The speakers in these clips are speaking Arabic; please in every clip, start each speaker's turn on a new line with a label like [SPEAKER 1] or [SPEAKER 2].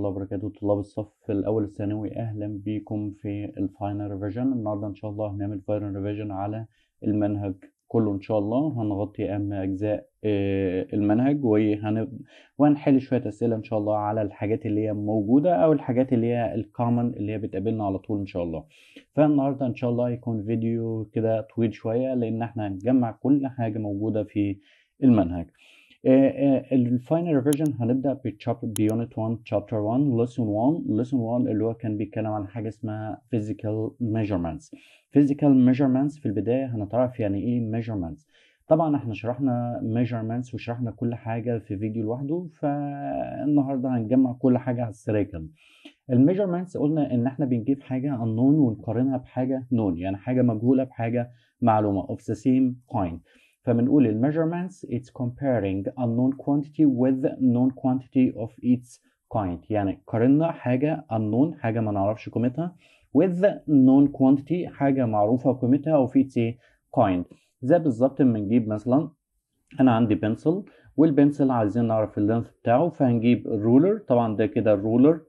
[SPEAKER 1] الله وبركاته. طلاب الصف الأول الثانوي أهلا بكم في ال final revision. النهاردة إن شاء الله هنعمل final revision على المنهج كله إن شاء الله. هنغطي أهم أجزاء آه، المنهج وهن... وهنحل شوية أسئلة إن شاء الله على الحاجات اللي هي موجودة أو الحاجات اللي هي ال common اللي هي بتقابلنا على طول إن شاا الله. فالنهاردة إن شاء الله هيكون فيديو كده طويل شوية لأن إحنا هنجمع كل حاجة موجودة في المنهج. ال final revision هنبدأ ب unit 1 chapter 1 lesson 1 lesson 1 اللي هو كان بيتكلم عن حاجة اسمها physical measurements. Physical measurements في البداية هنتعرف يعني إيه measurements. طبعا إحنا شرحنا measurements وشرحنا كل حاجة في فيديو لوحده فالنهاردة هنجمع كل حاجة على السريع كده ال measurements قلنا إن إحنا بنجيب حاجة unknown ونقارنها بحاجة known يعني حاجة مجهولة بحاجة معلومة of the same kind. فبنقول ال measurements it's comparing an unknown quantity with known quantity of its kind. يعني قارنا حاجة unknown حاجة ما نعرفش قيمتها with known quantity حاجة معروفة قيمتها of its kind. زي بالظبط لما نجيب مثلا أنا عندي pencil وال pencil عايزين نعرف ال length بتاعه فهنجيب ال ruler طبعا ده كده ال ruler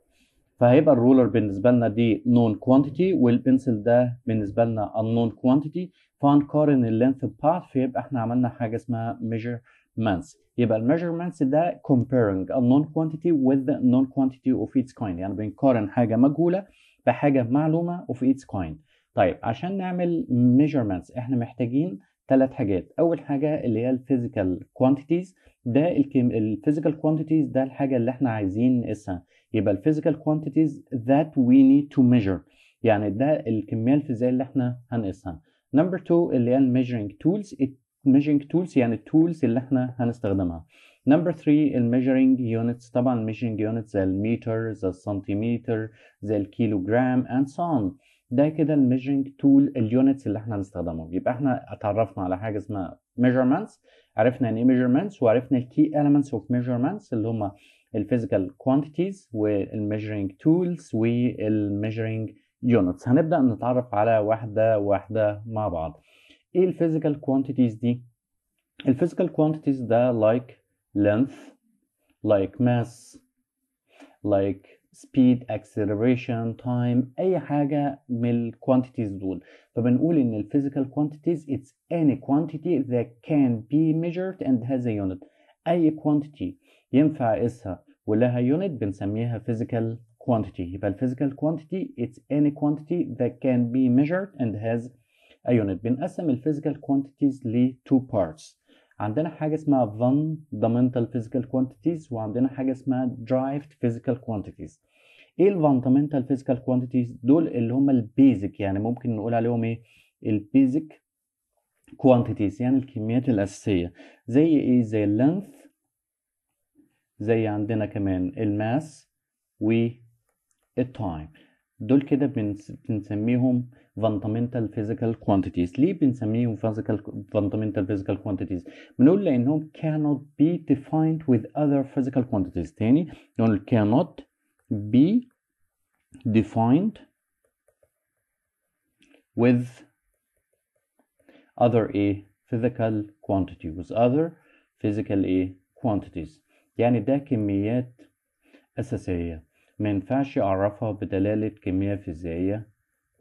[SPEAKER 1] فهيبقى ال ruler بالنسبة لنا دي known quantity وال pencil ده بالنسبة لنا unknown quantity. فهنقارن ال length ببعض فيبقى إحنا عملنا حاجة اسمها measurements. يبقى ال measurements ده comparing an unknown quantity with the known quantity of its kind. يعني بنقارن حاجة مجهولة بحاجة معلومة of its kind. طيب عشان نعمل measurements إحنا محتاجين ثلاث حاجات. أول حاجة اللي هي ال physical quantities. ده ال physical quantities ده الحاجة اللي إحنا عايزين نقيسها. يبقى ال physical quantities that we need to measure. يعني ده الكمية الفيزيائية اللي إحنا هنقيسها. number 2 اللي هي ال measuring tools ال measuring tools يعني ال tools اللي إحنا هنستخدمها. number 3 ال measuring units طبعا ال measuring units زي المتر زي السنتيمتر زي الكيلوجرام and so on ده كده ال measuring tool ال units اللي إحنا هنستخدمهم. يبقى إحنا اتعرفنا على حاجة اسمها measurements. عرفنا يعني إيه measurements وعرفنا ال key elements of measurements اللي هم ال physical quantities وال measuring tools وال measuring units. هنبدأ نتعرف على واحدة واحدة مع بعض. إيه ال physical quantities دي؟ ال physical quantities ده like length like mass like speed acceleration time اي حاجة من ال quantities دول فبنقول ان الفيزيكال quantities it's any quantity that can be measured and has a unit اي quantity ينفع اقيسها ولها unit بنسميها physical quantity يبقى ال physical quantity it's any quantity that can be measured and has a unit بنقسم ال physical quantities ل two parts عندنا حاجة اسمها fundamental physical quantities وعندنا حاجة اسمها derived physical quantities. إيه ال fundamental physical quantities دول اللي هم البيزك يعني ممكن نقول عليهم إيه؟ البيزك quantities يعني الكميات الأساسية. زي إيه؟ زي length زي عندنا كمان الماس و التايم دول كده بنسميهم fundamental physical quantities ليه بنسميهم physical fundamental physical quantities بنقول لانهم cannot be defined with other physical quantities تاني نقول cannot be defined with other a physical quantity with other physical a quantities يعني ده كميات أساسية ما ينفعش أعرفها بدلالة كمية فيزيائية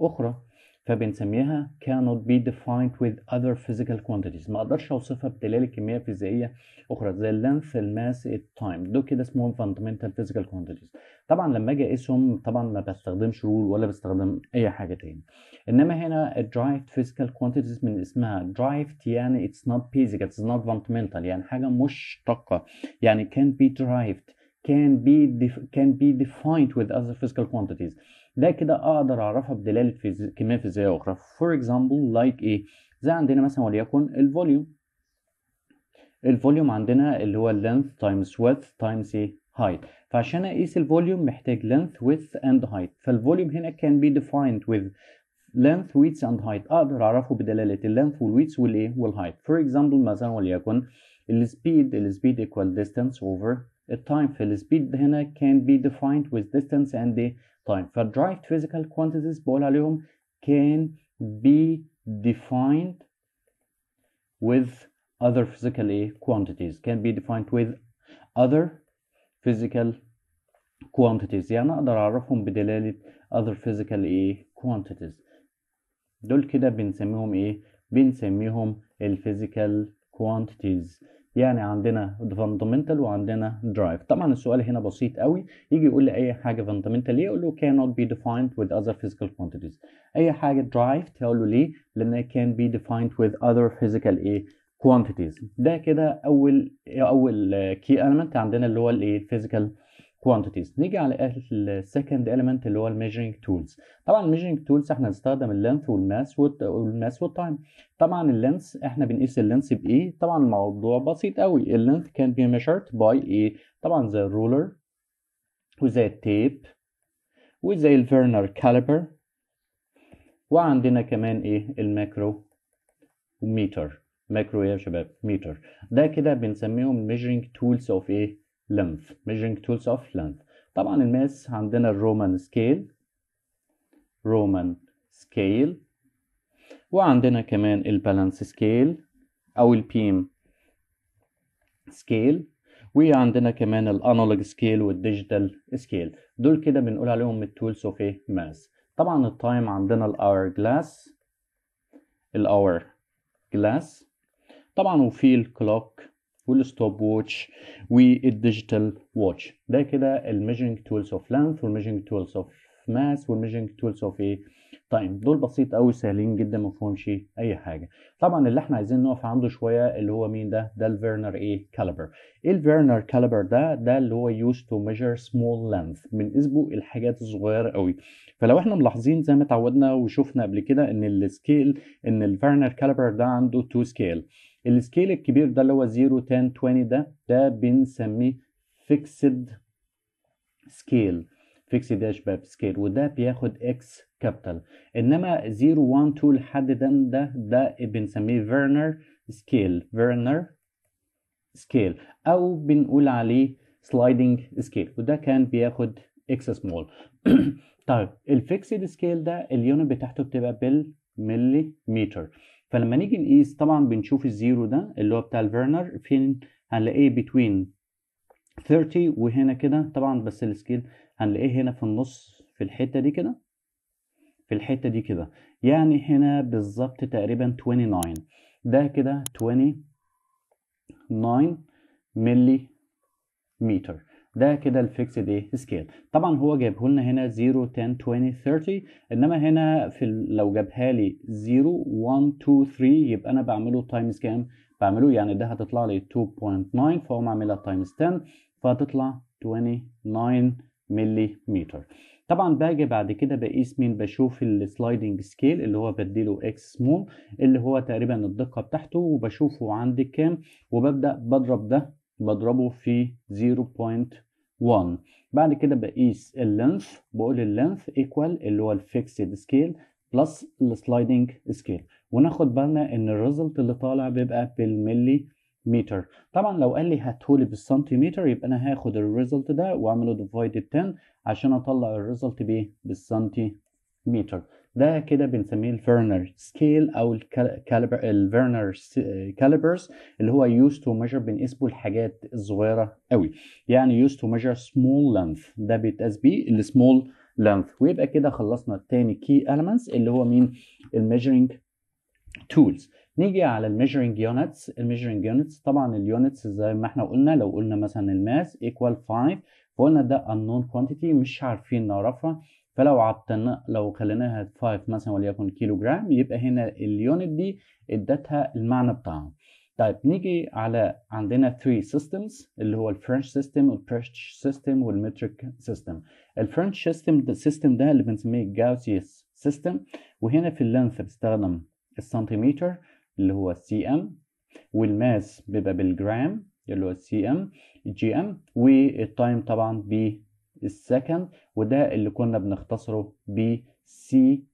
[SPEAKER 1] أخرى فبنسميها cannot be defined with other physical quantities ما أقدرش أوصفها بدلالة كمية فيزيائية أخرى زي ال length ال mass ال time دول كده اسمهم fundamental physical quantities طبعا لما أجي أقيسهم طبعا ما بستخدمش ruler ولا بستخدم أي حاجة تاني إنما هنا derived physical quantities من اسمها derived يعني it's not basic it's not fundamental يعني حاجة مشتقة يعني can be derived can be can be defined with other physical quantities ده كده أقدر اعرفها بدلاله فيزي... كمية فيزيائية أخرى. For example like إيه؟ زي عندنا مثلا وليكن ال volume. ال volume عندنا اللي هو length times width times إيه؟ height. فعشان أقيس الفوليوم محتاج length width and height. فال volume هنا can be defined with length width and height. أقدر أعرفه بدلالة اللينث والويدث والايه والهايت for example مثلا وليكن السبيد السبيد equal distance over التايم في السبيد هنا can be defined with distance and the time فالدرايفد physical quantities بقول عليهم can be defined with other physical quantities can be defined with other physical quantities يعني اقدر اعرفهم بدلالة other physical ايه quantities دول كده بنسميهم ايه بنسميهم الفيزيكال quantities يعني عندنا fundamental وعندنا derived طبعا السؤال هنا بسيط قوي يجي يقول لي اي حاجة fundamental ليه أقول له cannot be defined with other physical quantities اي حاجة derived تقول له ليه لأن can be defined with other physical إيه quantities ده كده اول اول key element عندنا اللي هو الايه physical quantities. نيجي على ال second element اللي هو ال measuring tools طبعا ال measuring tools إحنا هنستخدم اللينث والماس والماس والتايم طبعا ال length إحنا بنقيس ال length بإيه؟ طبعا الموضوع بسيط قوي. ال length كان be measured by إيه طبعا زي ال ruler وزي ال tape وزي ال vernier caliper وعندنا كمان إيه؟ الماكرو meter micro يا شباب ميتر ده كده بنسميهم measuring tools of إيه length measuring tools of length. طبعا ال mass عندنا ال Roman scale Roman scale وعندنا كمان ال balance scale أو ال beam scale وعندنا كمان ال analog scale وال digital scale دول كده بنقول عليهم ال tools of إيه mass طبعا ال time عندنا ال hourglass ال hourglass طبعا وفي ال clock وال stopwatch وال digital watch ده كده ال measuring tools of length وال measuring tools of mass وال measuring tools of إيه time دول بسيط قوي سهلين جدا ما فيهمش أي حاجة. طبعا اللي إحنا عايزين نقف عنده شوية اللي هو مين ده؟ ده ال vernier إيه caliper إيه ال vernier caliper ده؟ ده اللي هو used to measure small length بنقيسه الحاجات الصغيرة قوي فلو إحنا ملاحظين زي ما اتعودنا وشفنا قبل كده إن ال scale إن ال vernier caliper ده عنده two scale ال scale الكبير ده اللي هو 0 10 20 ده ده بنسميه fixed scale fixed يا شباب scale وده بياخد X capital إنما 0 1 2 لحد ده ده ده بنسميه vernier scale vernier scale أو بنقول عليه sliding scale وده كان بياخد إكس سمول طيب ال fixed scale ده ال unit بتاعته بتبقى بالملي متر فلما نيجي نقيس طبعا بنشوف ال zero ده اللي هو بتاع ال vernier فين هنلاقيه between 30 وهنا كده طبعا بس ال scale هنلاقيه هنا في النص في الحتة دي كده في الحتة دي كده. يعني هنا بالظبط تقريبا 29 ده كده 29 ملي متر ده كده ال fixed إيه؟ scale طبعا هو جايبه لنا هنا 0 10 20 30 إنما هنا في. لو جابها لي 0 1 2 3 يبقى أنا بعمله times كام؟ بعمله يعني ده هتطلع لي 2.9 فهو عاملها times 10 فهتطلع 29 ملي متر طبعا باجي بعد كده بقيس مين؟ بشوف ال sliding scale اللي هو بديله إكس سمول اللي هو تقريبا الدقة بتاعته وبشوفه عندي كام؟ وببدأ بضرب ده بضربه في 0.1 بعد كده بقيس ال length بقول ال length equal اللي هو ال fixed scale plus ال sliding scale وناخد بالنا إن ال result اللي طالع بيبقى بالملي متر طبعا لو قال لي هاتهولي بالسنتيمتر يبقى أنا هاخد ال result ده وأعمله divided 10 عشان أطلع ال result بايه بالسنتيمتر. ده كده بنسميه ال vernier scale أو ال caliper ال vernier calipers اللي هو to measure بنقيس به الحاجات الصغيرة قوي. يعني used to measure small length ده بيتقاس بيه السمول length. ويبقى كده خلصنا التاني key elements اللي هو مين؟ ال measuring tools. نيجي على ال measuring units ال measuring units طبعا ال units زي ما إحنا قلنا لو قلنا مثلا ال mass equal 5 فقلنا ده unknown quantity مش عارفين نعرفها. فلو عطلنا لو خليناها 5 مثلا وليكن كيلو جرام يبقى هنا ال unit دي ادتها المعنى بتاعها. طيب نيجي على عندنا 3 systems اللي هو الفرنش سيستم والبريتش سيستم والمتريك سيستم الفرنش سيستم ده السيستم ده اللي بنسميه Gaussian system وهنا في ال length بستخدم السنتيمتر اللي هو ال cm وال mass بيبقى بالجرام اللي هو ال cm gm وال time طبعا بال second وده اللي كنا بنختصره ب سي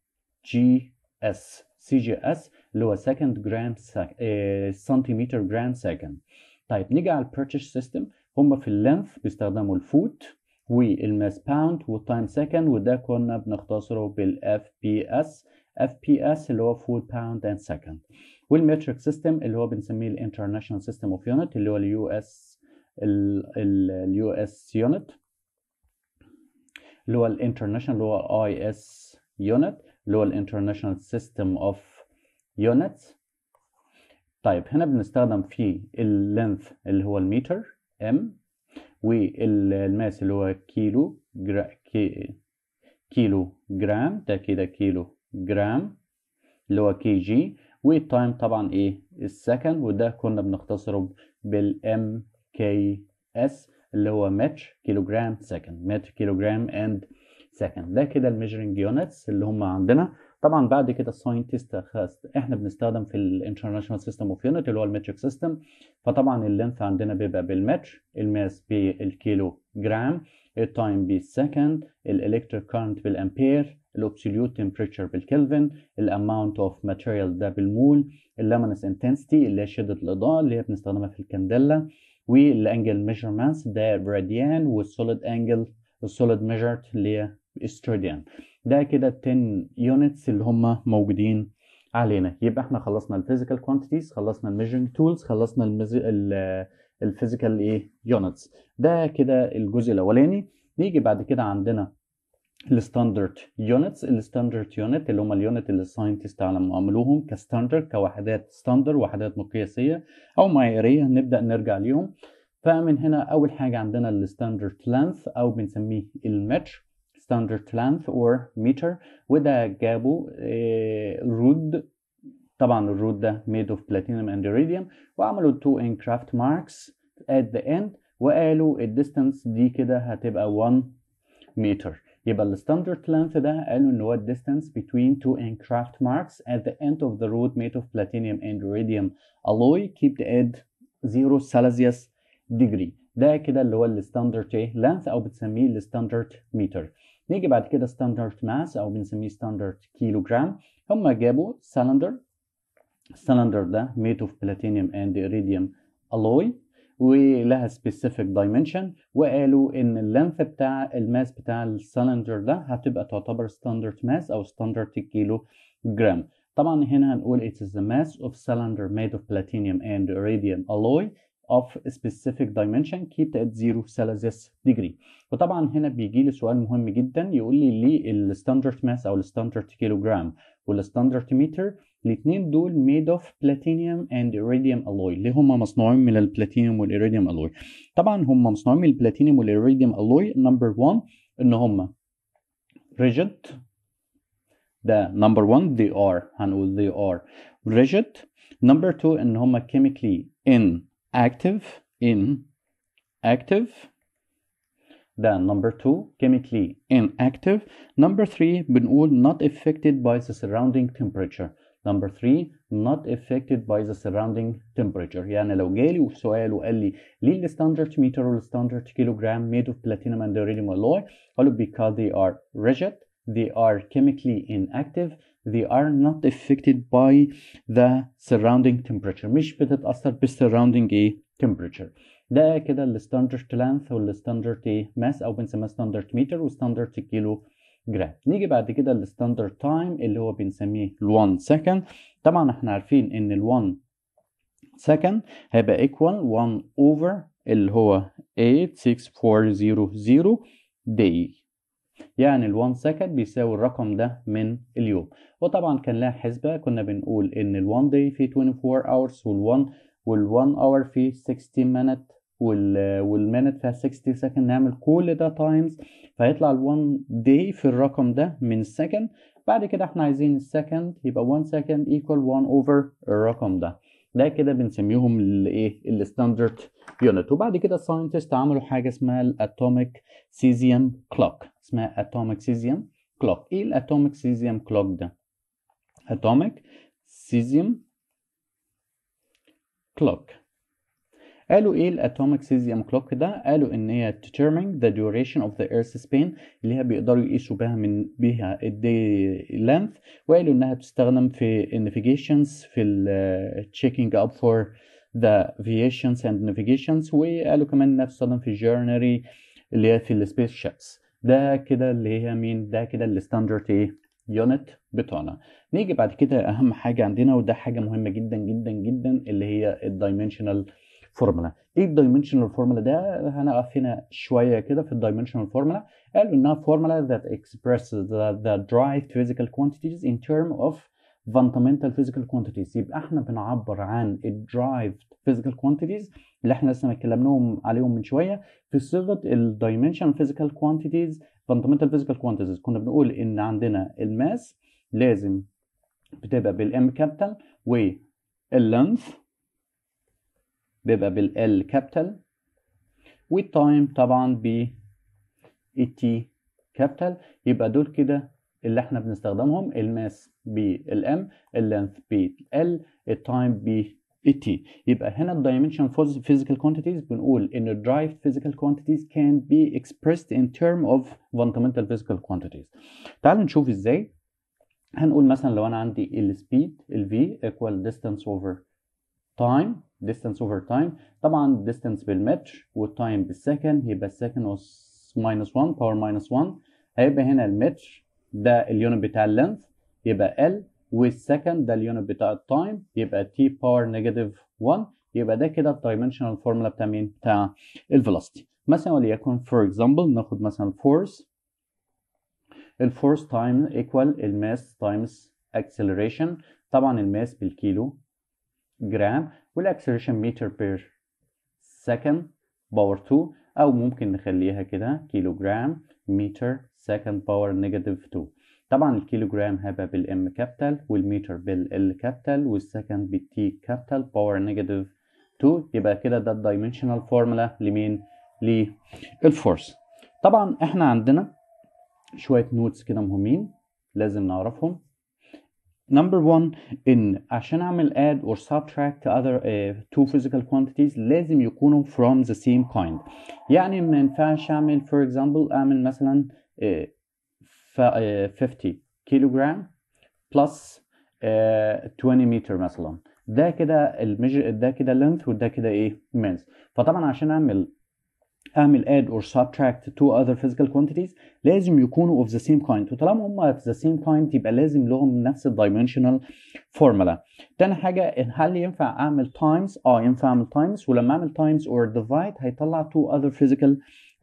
[SPEAKER 1] جي اس سي جي اس اللي هو second جرام سنتيمتر جرام second طيب نيجي على ال British system هم في ال length بيستخدموا ال foot وال mass pound وال time second وده كنا بنختصره بال FPS FPS اللي هو foot pound and second وال metric system اللي هو بنسميه ال international system of unit اللي هو ال US ال US unit اللي هو ال international اللي هو IS unit اللي هو ال international system of units طيب هنا بنستخدم في ال length اللي هو المتر M وال mass اللي هو كيلو جرا كي كيلو جرام ده كده كيلو جرام اللي هو KG وال time طبعا إيه؟ ال second وده كنا بنختصره بال MKS اللي هو متر كيلوجرام second متر كيلوجرام and second ده كده ال measuring units اللي هم عندنا. طبعا بعد كده ال scientists إحنا بنستخدم في ال international system of unit اللي هو ال metric system فطبعا ال length عندنا بيبقى بالمتر ال mass بالكيلو جرام ال time بال second ال electric current بالامبير ال absolute temperature بالكلفن ال amount of material ده بالمول ال luminous intensity اللي هي شدة الإضاءة اللي هي بنستخدمها في الكانديلا وال angle measurements ده ب radian وال solid angle ال solid measured اللي هي steradian ده كده 10 units اللي هم موجودين علينا. يبقى إحنا خلصنا ال physical quantities خلصنا ال measuring tools خلصنا ال physical إيه units ده كده الجزء الأولاني. نيجي بعد كده عندنا ال standard units ال standard unit اللي هم ال unit اللي ال scientists عملوهم ك standard كوحدات standard وحدات مقياسية أو معيارية نبدأ نرجع ليهم. فمن هنا أول حاجة عندنا ال standard length أو بنسميه المتر standard length or متر وده جابوا rod طبعا ال rod ده made of platinum and iridium وعملوا two engraved marks at the end وقالوا ال distance دي كده هتبقى 1 متر يبقى ال standard length ده قالوا إن هو distance between two engraved marks at the end of the rod made of platinum and iridium alloy kept at 0 Celsius degree. ده كده اللي هو ال standard إيه؟ length أو بتسميه ال standard متر نيجي بعد كده standard mass أو بنسميه standard كيلو جرام هم جابوا cylinder ال cylinder ده made of platinum and iridium alloy. ولها specific dimension وقالوا إن ال length بتاع ال mass بتاع السلندر ده هتبقى تعتبر standard mass أو standard كيلو جرام طبعا هنا هنقول it is the mass of cylinder made of platinum and iridium alloy of specific dimension kept at 0 Celsius degree. وطبعا هنا بيجي لي سؤال مهم جدا يقول لي ليه ال standard mass أو ال standard كيلو جرام وال standard متر الاثنين دول made of platinum and iridium alloy ليه هم مصنوعين من البلاتينيوم والإيريديوم alloy طبعا هم مصنوعين من البلاتينيوم والإيريديوم alloy number 1 ان هم rigid ده number 1 they are هنقول they are rigid number 2 ان هم chemically inactive inactive ده number 2 chemically inactive number 3 بنقول not affected by the surrounding temperature number 3 not affected by the surrounding temperature يعني لو جالي سؤال وقال لي ليه الستاندرد متر والستاندرد كيلو جرام made of platinum and iridium alloy قالوا because they are rigid they are chemically inactive they are not affected by the surrounding temperature مش بتتأثر بالsurrounding ايه temperature ده كده الستاندرد لانث والستاندرد ايه ماس او بنسميها ستاندرد متر وستاندرد كيلو جرام. نيجي بعد كده ال standard time اللي هو بنسميه ال1 second طبعا إحنا عارفين إن ال1 second هيبقى equal 1 over اللي هو 86400 day. يعني ال1 second بيساوي الرقم ده من اليوم. وطبعا كان لها حسبة. كنا بنقول إن ال1 day فيه 24 hours وال1 وال1 hour فيه 60 minute وال وال minute فيها 60 second نعمل كل ده times فيطلع ال1 day في الرقم ده من ال second بعد كده إحنا عايزين ال second يبقى 1 second equal 1 over الرقم ده. ده كده بنسميهم الايه ال standard unit وبعد كده ال scientists عملوا حاجة اسمها ال atomic cesium clock اسمها atomic cesium clock إيه ال atomic cesium clock ده؟ atomic cesium clock قالوا إيه ال atomic cesium clock ده؟ قالوا إن هي determine the duration of the earth spin اللي هي بيقدروا يقيسوا بها من بيها ال day length وقالوا إنها بتستخدم في navigations في ال checking up for the aviations and navigations وقالوا كمان إنها بتستخدم في journey اللي هي في ال space ships ده كده اللي هي مين؟ ده كده ال standard إيه؟ unit بتوعنا. نيجي بعد كده أهم حاجة عندنا وده حاجة مهمة جدا جدا جدا اللي هي ال dimensional فورمولا إيه ال dimensional formula ده هنقف هنا شوية كده في ال dimensional formula قالوا إنها formula that expresses the, the derived physical quantities in term of fundamental physical quantities. يبقى إحنا بنعبر عن ال derived physical quantities اللي إحنا لسه اتكلمناهم عليهم من شوية في صيغة ال dimensional physical quantities fundamental physical quantities. كنا بنقول إن عندنا ال mass لازم بتبقى بالام كابيتال واللينث بيبقى بالال كابيتال والتايم طبعا ب التي كابيتال يبقى دول كده اللي إحنا بنستخدمهم الماس بالام اللينث بال التايم ب التي يبقى هنا ال dimension physical quantities بنقول إن ال derived physical quantities can be expressed in term of fundamental physical quantities. تعالوا نشوف إزاي. هنقول مثلا لو أنا عندي ال speed ال v equal distance over time distance over time. طبعا distance بالمتر وال time بال second يبقى ال second minus 1 power minus 1 هيبقى هنا المتر ده ال unit بتاع ال length يبقى L وال second ده ال unit بتاع ال time يبقى T power negative 1 يبقى ده كده ال dimensional formula بتاع مين؟ بتاع ال velocity مثلا وليكن for example ناخد مثلا force ال force time equal ال mass times acceleration طبعا ال mass بالكيلو. جرام وال acceleration متر per second power 2 أو ممكن نخليها كده كيلو جرام متر second power negative 2 طبعا الكيلو جرام هيبقى بالام كابيتال والمتر بالال كابيتال والسكند بالتي كابيتال باور نيجاتيف 2 يبقى كده ده ال dimensional formula لمين؟ لل force طبعا إحنا عندنا شوية notes كده مهمين لازم نعرفهم. Number one إن عشان أعمل add or subtract other uh, two physical quantities لازم يكونوا from the same kind يعني ما ينفعش أعمل for example أعمل مثلا uh, ف, uh, 50 كيلو جرام plus uh, 20 متر مثلا. ده كده الميجر ده كده length وده كده إيه mass. فطبعا عشان أعمل اعمل add or subtract two other physical quantities لازم يكونوا of the same kind وطالما هم of the same kind يبقى لازم لهم نفس الدايمنشنال فورمولا تاني حاجة هل ينفع اعمل times اه ينفع اعمل times ولما اعمل times or divide هيطلع two other physical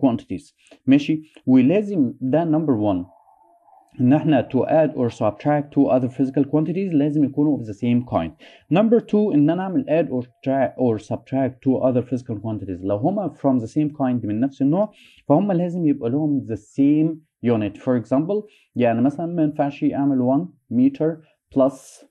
[SPEAKER 1] quantities ماشي ولازم ده number one ان احنا to add or subtract two other physical quantities لازم يكونوا of the same kind. Number two ان انا اعمل add or, or subtract two other physical quantities لو هما from the same kind من نفس النوع فهم لازم يبقى لهم the same unit. For example يعني مثلا ما ينفعش اعمل 1 meter plus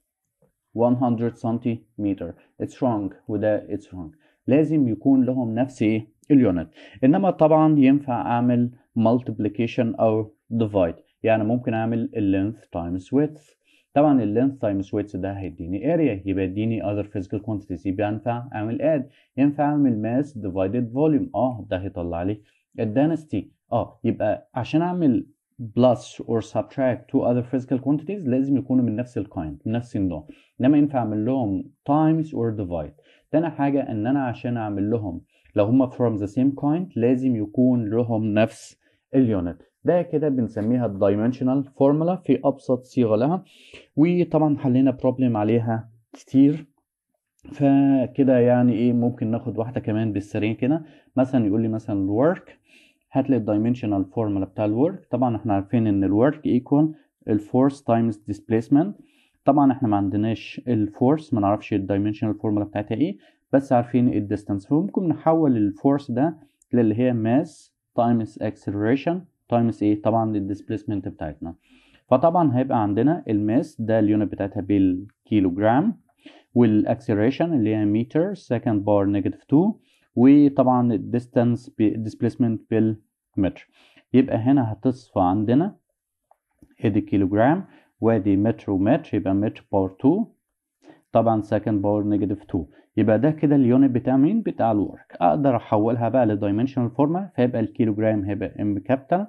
[SPEAKER 1] 100 سنتيمتر. It's wrong وده it's wrong. لازم يكون لهم نفس ايه اليونت. انما طبعا ينفع اعمل multiplication او divide. يعني ممكن أعمل ال length times width. طبعا ال length times width ده هيديني area يبقى يديني other physical quantities يبقى ينفع أعمل add. ينفع أعمل mass divided volume. آه ده هيطلع لي ال density آه يبقى عشان أعمل plus or subtract two other physical quantities لازم يكونوا من نفس ال kind من نفس النوع. إنما ينفع أعمل لهم times or divide. تاني حاجة إن أنا عشان أعمل لهم لو هما from the same kind لازم يكون لهم نفس ال unit ده كده بنسميها ال dimensional formula في أبسط صيغة لها. وطبعا حلينا problem عليها كتير. فكده يعني إيه ممكن ناخد واحدة كمان بالسريع كده. مثلا يقول لي مثلا ال work هات لي ال dimensional formula بتاع ال work طبعا إحنا عارفين إن ال work equal ال force times displacement طبعا إحنا ما عندناش ال force ما نعرفش ال dimensional formula بتاعتها إيه بس عارفين ال distance فممكن نحول ال force ده للي هي mass times acceleration times إيه طبعا ال displacement بتاعتنا. فطبعا هيبقى عندنا ال mass ده ال unit بتاعتها بالكيلو جرام وال acceleration اللي هي متر second power negative 2 وطبعا ال distance displacement بالمتر. يبقى هنا هتصفى عندنا ادي كيلو جرام وادي متر ومتر يبقى متر power 2 طبعا second power negative 2 يبقى ده كده ال unit بتاع مين؟ بتاع ال work. أقدر أحولها بقى ل dimensional formula فيبقى الكيلو جرام هيبقى M capital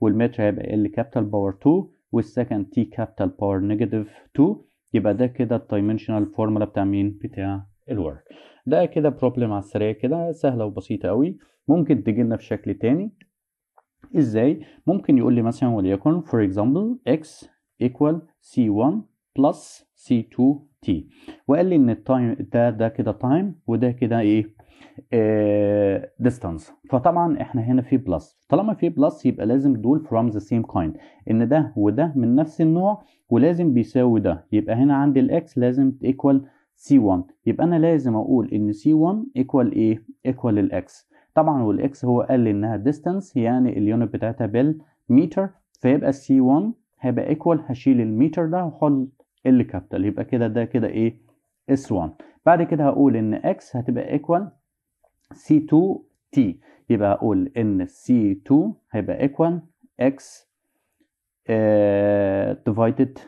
[SPEAKER 1] والمتر هيبقى L capital power 2 وال second T capital power negative 2 يبقى ده كده ال dimensional formula بتاع مين؟ بتاع ال work. ده كده problem على السريع كده سهلة وبسيطة قوي ممكن تجي لنا في شكل تاني. إزاي؟ ممكن يقول لي مثلا وليكن for example x equal c1 plus c2 t. وقال لي إن ال time ده ده كده time وده كده إيه؟ distance. فطبعا إحنا هنا في plus طالما في plus يبقى لازم دول from the same kind. إن ده وده من نفس النوع ولازم بيساوي ده. يبقى هنا عندي ال x لازم equal C1 يبقى أنا لازم أقول إن C1 equal إيه؟ equal ال x طبعا وال x هو قال لي إنها distance يعني ال unit بتاعتها بالمتر. فيبقى C1 هيبقى equal هشيل المتر ده وأحط L capital يبقى كده ده كده إيه؟ S1 بعد كده هقول إن x هتبقى equal C2T يبقى هقول إن C2 هيبقى equal x uh, divided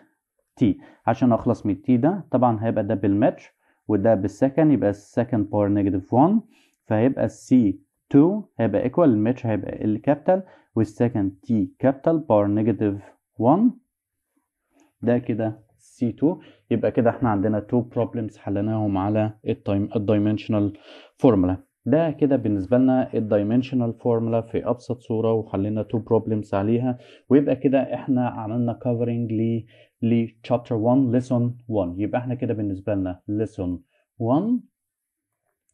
[SPEAKER 1] T. عشان أخلص من T ده طبعا هيبقى ده بالمتر وده بال second يبقى second power negative 1 فهيبقى C2 هيبقى equal المتر هيبقى L capital وال second T capital power negative 1 ده كده C2 يبقى كده إحنا عندنا two problems حليناهم على ال dimensional formula ده كده بالنسبة لنا ال dimensional formula في أبسط صورة وحلينا two problems عليها. ويبقى كده إحنا عملنا covering ل ل chapter 1 lesson 1 يبقى إحنا كده بالنسبة لنا lesson 1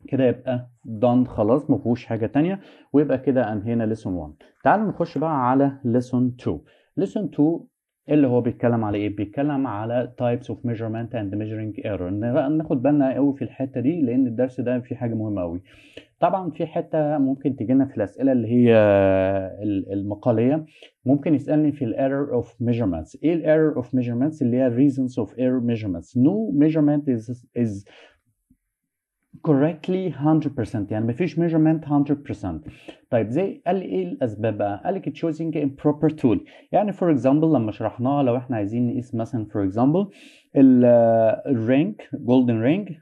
[SPEAKER 1] كده يبقى done خلاص ما فيهوش حاجة تانية. ويبقى كده انهينا lesson 1 تعالوا نخش بقى على lesson 2 lesson 2 اللي هو بيتكلم على إيه؟ بيتكلم على types of measurement and measuring error. ناخد بالنا قوي في الحتة دي لأن الدرس ده فيه حاجة مهمة قوي طبعا في حتة ممكن تجي لنا في الأسئلة اللي هي المقالية. ممكن يسألني في ال error of measurements. إيه ال error of measurements اللي هي reasons of error measurements. no measurement is is correctly 100% يعني مفيش measurement 100% طيب زي قال لي إيه الأسباب بقى؟ قال لك choosing improper tool. يعني for example لما شرحناها لو إحنا عايزين نقيس مثلا for example ال ring golden ring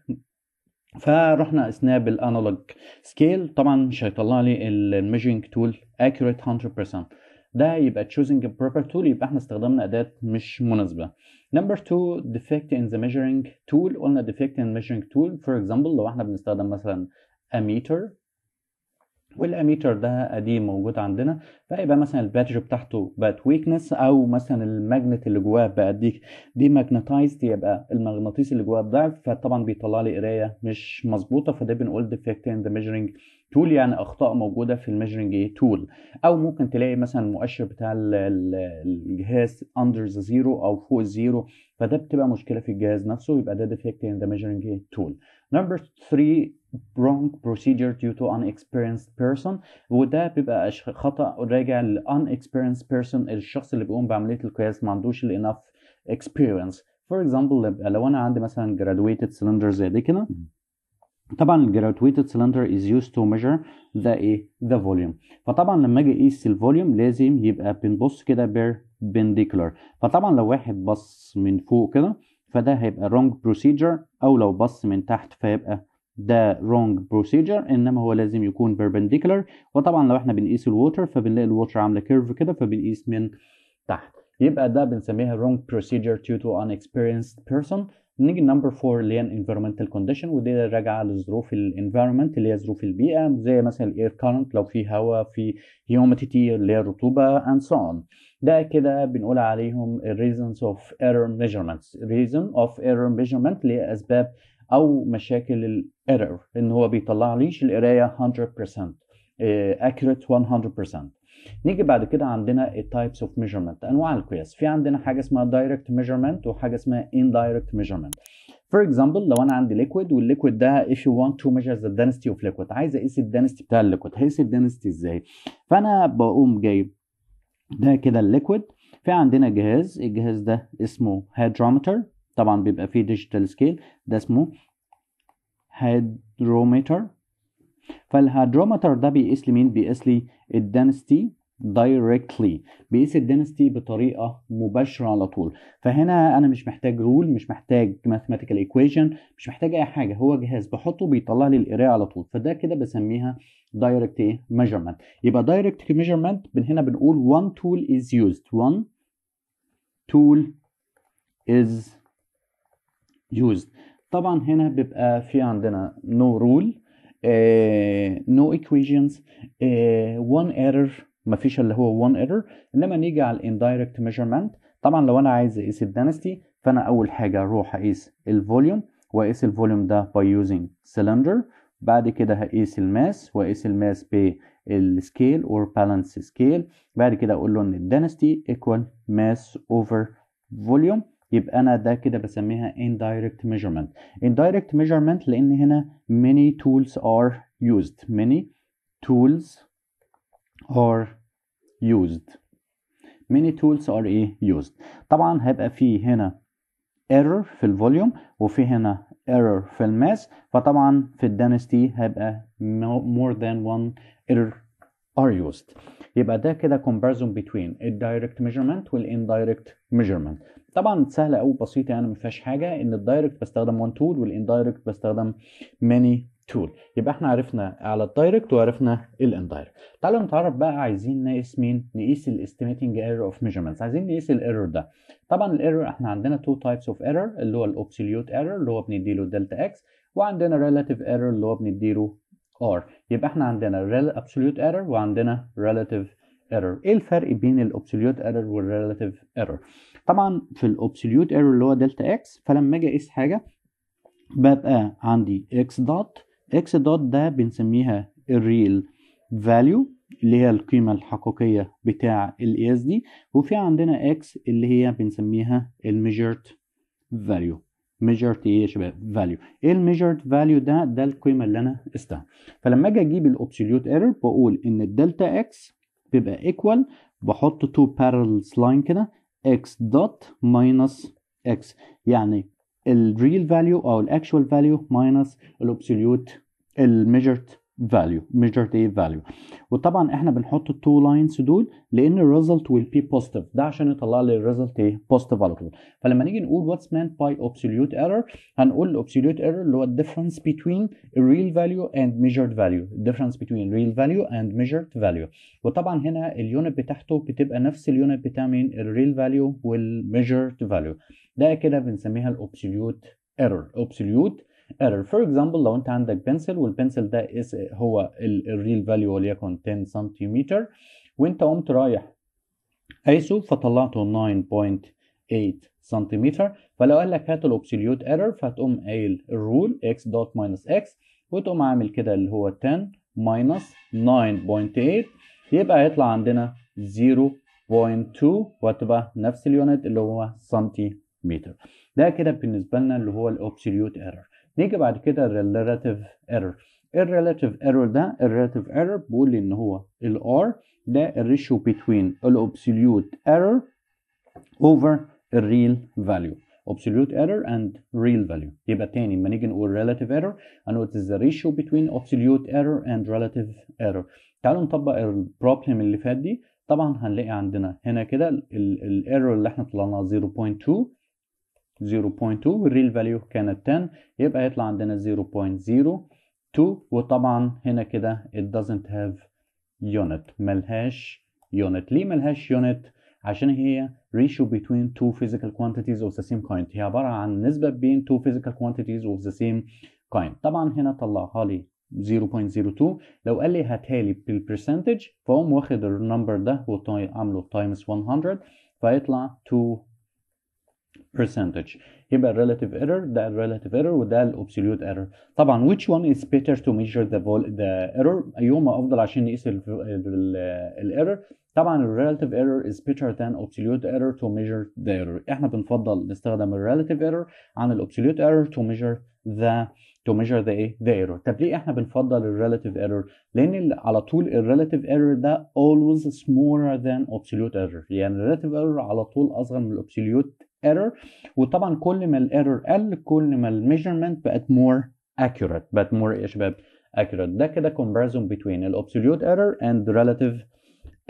[SPEAKER 1] فرحنا قسناه بال analog scale طبعا مش هيطلع لي ال measuring tool accurate 100% ده يبقى choosing improper tool يبقى إحنا استخدمنا أداة مش مناسبة. Number two, defect in the measuring tool. قلنا defect in measuring tool. For example, لو إحنا بنستخدم مثلا ammeter والاميتر ده قديم موجود عندنا فيبقى مثلا ال battery بتاعته بقت weakness أو مثلا ال magnet اللي جواه بقى de demagnetized يبقى المغناطيس اللي جواه ضعف فطبعا بيطلع لي قراية مش مظبوطة فده بنقول defect in the measuring tool يعني أخطاء موجودة في ال measuring tool أو ممكن تلاقي مثلا المؤشر بتاع الجهاز under the zero أو فوق ال zero فده بتبقى مشكلة في الجهاز نفسه يبقى ده defect in the measuring tool number 3 wrong procedure due to unexperienced person وده بيبقى خطأ راجع ل unexperienced person الشخص اللي بيقوم بعملية القياس ما عندوش enough experience. For example لو أنا عندي مثلا graduated cylinder زي دي كده طبعا ال graduated cylinder is used to measure the إيه the volume. فطبعا لما أجي اقيس ال volume لازم يبقى بنبص كده perpendicular. فطبعا لو واحد بص من فوق كده فده هيبقى wrong procedure أو لو بص من تحت فيبقى ده wrong procedure إنما هو لازم يكون perpendicular. وطبعا لو إحنا بنقيس ال water فبنلاقي ال water عاملة curve كده فبنقيس من تحت. يبقى ده بنسميها wrong procedure due to unexperienced person. نيجي number 4 اللي هي environmental condition ودي راجعة لظروف ال environment اللي هي ظروف البيئة زي مثلا ال air current لو في هواء في humidity اللي هي الرطوبة and so on. ده كده بنقول عليهم reasons of error measurements. reason of error measurement اللي هي أسباب أو مشاكل ال error إن هو بيطلع ليش القراية 100% accurate 100% نيجي بعد كده عندنا ال types of measurement أنواع القياس. في عندنا حاجة اسمها direct measurement وحاجة اسمها indirect measurement. For example لو أنا عندي liquid وال liquid ده if you want to measure the density of liquid عايز أقيس ال density بتاع ال liquid هقيس ال density إزاي؟ فأنا بقوم جايب ده كده ال liquid في عندنا جهاز الجهاز ده اسمه hydrometer طبعا بيبقى فيه digital scale ده اسمه hydrometer فال hydrometer ده بيقيس لي مين؟ بيقيس لي ال density directly بيقيس ال density بطريقة مباشرة على طول. فهنا أنا مش محتاج رول مش محتاج mathematical equation مش محتاج أي حاجة. هو جهاز بحطه بيطلع لي القرايه على طول. فده كده بسميها direct إيه؟ measurement. يبقى measurement من هنا بنقول one tool is used. one tool is used. طبعا هنا بيبقى في عندنا no rule. Uh, no equations. uh, one error. مفيش اللي هو one error. إنما نيجي على indirect measurement. طبعا لو أنا عايز اقيس ال density فأنا أول حاجة أروح اقيس ال volume واقيس ال volume ده by using cylinder. بعد كده هقيس ال mass واقيس ال mass بال scale or balance scale بعد كده أقول له إن الدنستي ايكوال ماس اوفر فوليوم يبقى انا ده كده بسميها indirect measurement indirect measurement لان هنا many tools are used many tools are used many tools are ايه used طبعا هيبقى في هنا error في الفوليوم وفي هنا error في الماس فطبعا في الدنستي هيبقى more than one error are used. يبقى ده كده comparison between ال direct measurement وال indirect measurement. طبعا سهله قوي بسيطه يعني ما فيهاش حاجة إن ال direct بستخدم one tool وال indirect بستخدم many tool. يبقى إحنا عرفنا على ال direct وعرفنا ال indirect تعالوا نتعرف بقى عايزين نقيس مين؟ نقيس ال estimating error of measurements. عايزين نقيس ال error ده. طبعا ال error إحنا عندنا two types of error اللي هو ال absolute error اللي هو بنديله delta x وعندنا relative error اللي هو بنديله r يبقى إحنا عندنا absolute error وعندنا relative error. إيه الفرق بين ال absolute error وال relative error طبعا في ال absolute error اللي هو delta x فلما أجي اقيس حاجة ببقى عندي x dot x dot ده بنسميها ال real value اللي هي القيمة الحقيقية بتاع القياس دي وفي عندنا x اللي هي بنسميها ال measured value measured إيه يا شباب؟ value. إيه ال measured value ده؟ ده القيمة اللي أنا قستها. فلما أجي أجيب ال absolute error بقول إن ال delta x بيبقى equal بحط two parallels line كده x dot minus x يعني ال real value أو ال actual value minus ال absolute ال measured value measure إيه value وطبعا إحنا بنحط ال two lines دول لأن ال result will be positive ده عشان يطلع لي ال result إيه؟ positive على طول. فلما نيجي نقول what's meant by absolute error هنقول absolute error اللي هو ال difference بين ال real value and measured value ال difference بين ال real value and measured value وطبعا هنا ال unit بتاعته بتبقى نفس اليونت بتاع مين؟ ال real value وال measured value ده كده بنسميها ال absolute error absolute error. For example لو انت عندك pencil وال pencil ده هو ال real value وليكن 10 سنتيمتر وانت قمت رايح قايسه فطلعته 9.8 سنتيمتر فلو قال لك هات ال absolute error فهتقوم قايل ال rule x dot minus x وتقوم عامل كده اللي هو 10 minus 9.8 يبقى هيطلع عندنا 0.2 وهتبقى نفس ال unit اللي هو سنتيمتر ده كده بالنسبة لنا اللي هو ال absolute error نيجي بعد كده ال relative error ال relative error ده ال relative error بيقول لي إن هو ال R ده ال ratio بين ال absolute error over ال real value absolute error and real value. يبقى تاني لما نيجي نقول relative error هنقول it is the ratio between absolute error and relative error. تعالوا نطبق ال problem اللي فات دي. طبعا هنلاقي عندنا هنا كده ال error اللي إحنا طلعناه 0.2 0.2 وال real value كانت 10 يبقى يطلع عندنا 0.02 وطبعا هنا كده it doesn't have unit ملهاش unit. ليه ملهاش unit عشان هي ratio between two physical quantities of the same kind. هي عبارة عن نسبة بين two physical quantities of the same kind. طبعا هنا طلعها لي 0.02 لو قال لي هاتها لي بال percentage فأقوم واخد ال number ده وعامله times 100 فيطلع 2 percentage يبقى relative error ده relative error وده absolute error طبعا which one is better to measure the the error ايهما افضل عشان نقيس ال error طبعا relative error is better than absolute error to measure the error إحنا بنفضل نستخدم relative error عن absolute error to measure the to measure the إيه the error طب ليه إحنا بنفضل relative error لأن على طول relative error ده always smaller than absolute error يعني relative error على طول اصغر من absolute error. وطبعا كل ما الايرور قل كل ما الميجرمنت بقت more accurate بقت إيه يا شباب accurate. ده كده comparison between الابسوليوت error and relative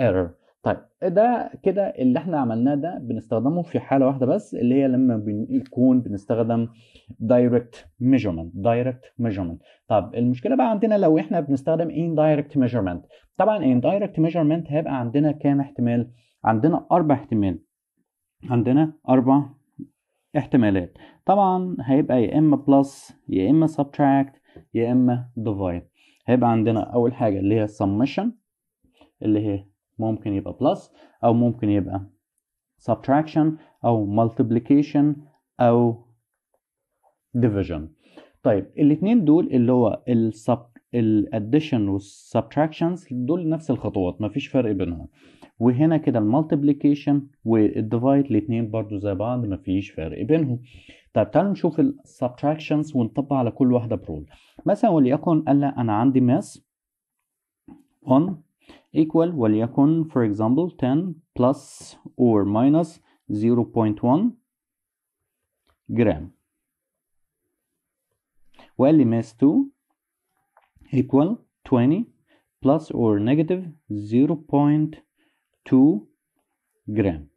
[SPEAKER 1] error. طيب ده كده اللي إحنا عملناه ده بنستخدمه في حالة واحدة بس اللي هي لما بنكون بنستخدم direct measurement direct measurement. طب المشكلة بقى عندنا لو إحنا بنستخدم indirect measurement. طبعا indirect measurement هيبقى عندنا كام احتمال؟ عندنا أربع احتمال. عندنا أربع احتمالات. طبعا هيبقى يا إما plus يا إما subtract يا إما divide. هيبقى عندنا أول حاجة اللي هي summation اللي هي ممكن يبقى plus أو ممكن يبقى subtraction أو multiplication أو division. طيب الاثنين دول اللي هو ال sub ال addition وال subtractions دول نفس الخطوات مفيش فرق بينهم. وهنا كده ال multiplication وال divide الاثنين برضو زي بعض مفيش فرق بينهم. طيب تعالوا نشوف ال subtractions ونطبق على كل واحدة problem مثلا وليكن قال أنا عندي mass 1 equal وليكن for example 10 plus or minus 0.1 جرام وقال لي mass 2 equal 20 plus or negative 0.2 جرام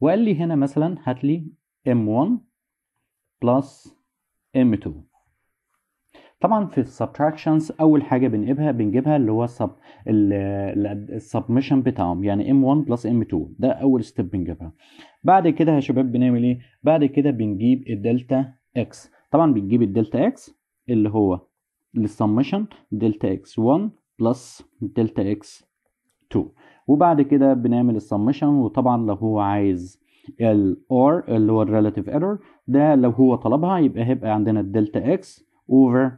[SPEAKER 1] وقال لي هنا مثلا هات لي M1 plus M2 طبعا في ال subtractions أول حاجة بنجيبها بنجيبها اللي هو ال sub ال summation بتاعهم يعني M1 plus M2 ده أول step بنجيبها. بعد كده يا شباب بنعمل إيه؟ بعد كده بنجيب ال delta X طبعا بنجيب ال delta X اللي هو لل summation delta X 1 plus delta X 2 وبعد كده بنعمل السمشن وطبعا لو هو عايز ال R اللي هو ال relative error ده لو هو طلبها يبقى هيبقى عندنا ال delta X over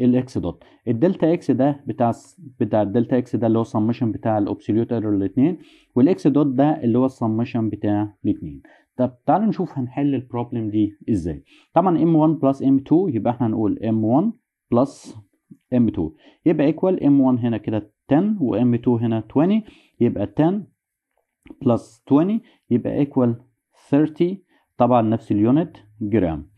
[SPEAKER 1] ال X dot ال delta X ده بتاع بتاع ال delta X ده اللي هو السمشن بتاع ال absolute error الاثنين وال X dot ده اللي هو السمشن بتاع الاثنين طب تعالوا نشوف هنحل ال problem دي إزاي. طبعا m1 plus m2 يبقى إحنا هنقول m1 plus m2 يبقى equal m1 هنا كده 10 و m2 هنا 20 يبقى 10 plus 20 يبقى equal 30 طبعا نفس ال unit جرام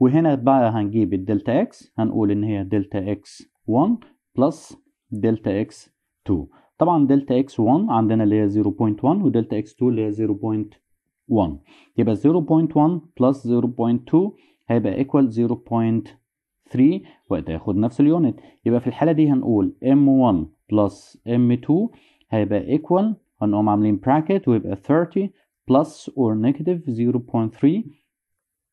[SPEAKER 1] وهنا بقى هنجيب ال delta X هنقول إن هي delta X 1 plus delta X 2 طبعا delta X 1 عندنا اللي هي 0.1 و delta X 2 اللي هي 0.1 يبقى 0.1 plus 0.2 هيبقى equal 0.3 وهتاخد نفس ال unit يبقى في الحالة دي هنقول m1 plus m2 هيبقى equal هنقوم عاملين bracket ويبقى 30 plus or negative 0.3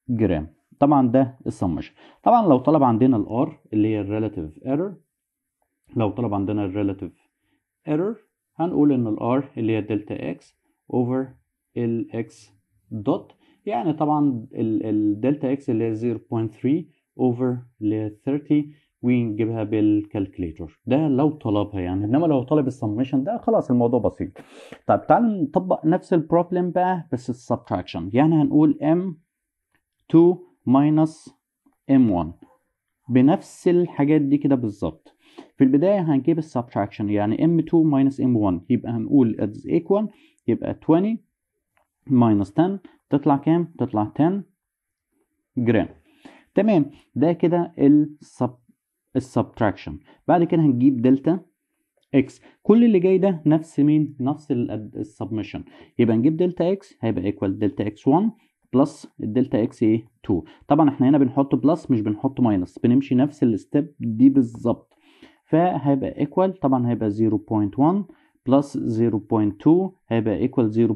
[SPEAKER 1] جرام طبعا ده السمشن طبعا لو طلب عندنا ال R اللي هي ال relative error لو طلب عندنا ال relative error هنقول إن ال R اللي هي delta X over ال X dot يعني طبعا ال delta X اللي هي 0.3 over اللي هي 30 ونجيبها بال calculator ده لو طلبها يعني. إنما لو طلب السمشن ده خلاص الموضوع بسيط. طيب تعالوا نطبق نفس ال problem بقى بس ال subtraction يعني هنقول m2 minus m1 بنفس الحاجات دي كده بالظبط. في البداية هنجيب ال subtraction يعني m2 minus m1 يبقى هنقول is equal. يبقى 20 minus 10 تطلع كام؟ تطلع 10 جرام تمام. ده كده ال sub ال subtraction. بعد كده هنجيب delta X كل اللي جاي ده نفس مين؟ نفس ال summation يبقى نجيب delta X هيبقى equal delta X 1 plus ال delta X إيه 2 طبعا إحنا هنا بنحط plus مش بنحط minus بنمشي نفس ال step دي بالظبط. فهيبقى equal طبعا هيبقى 0.1 plus 0.2 هيبقى equal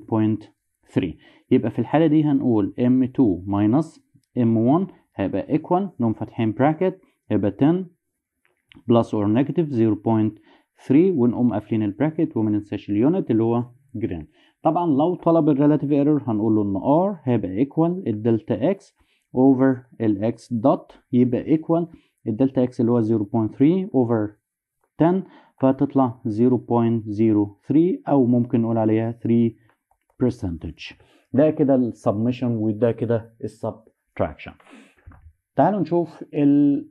[SPEAKER 1] 0.3 يبقى في الحالة دي هنقول m2 minus m1 هيبقى equal نقوم فاتحين bracket هيبقى 10 plus or negative 0.3 ونقوم قافلين ال bracket وما ننساش ال unit اللي هو جرام طبعا لو طلب ال relative error هنقول له ان r هيبقى equal ال delta X over ال X dot يبقى equal ال delta X اللي هو 0.3 over 10 فتطلع 0.03 أو ممكن نقول عليها 3 percentage. ده كده ال summation وده كده ال subtraction تعالوا نشوف ال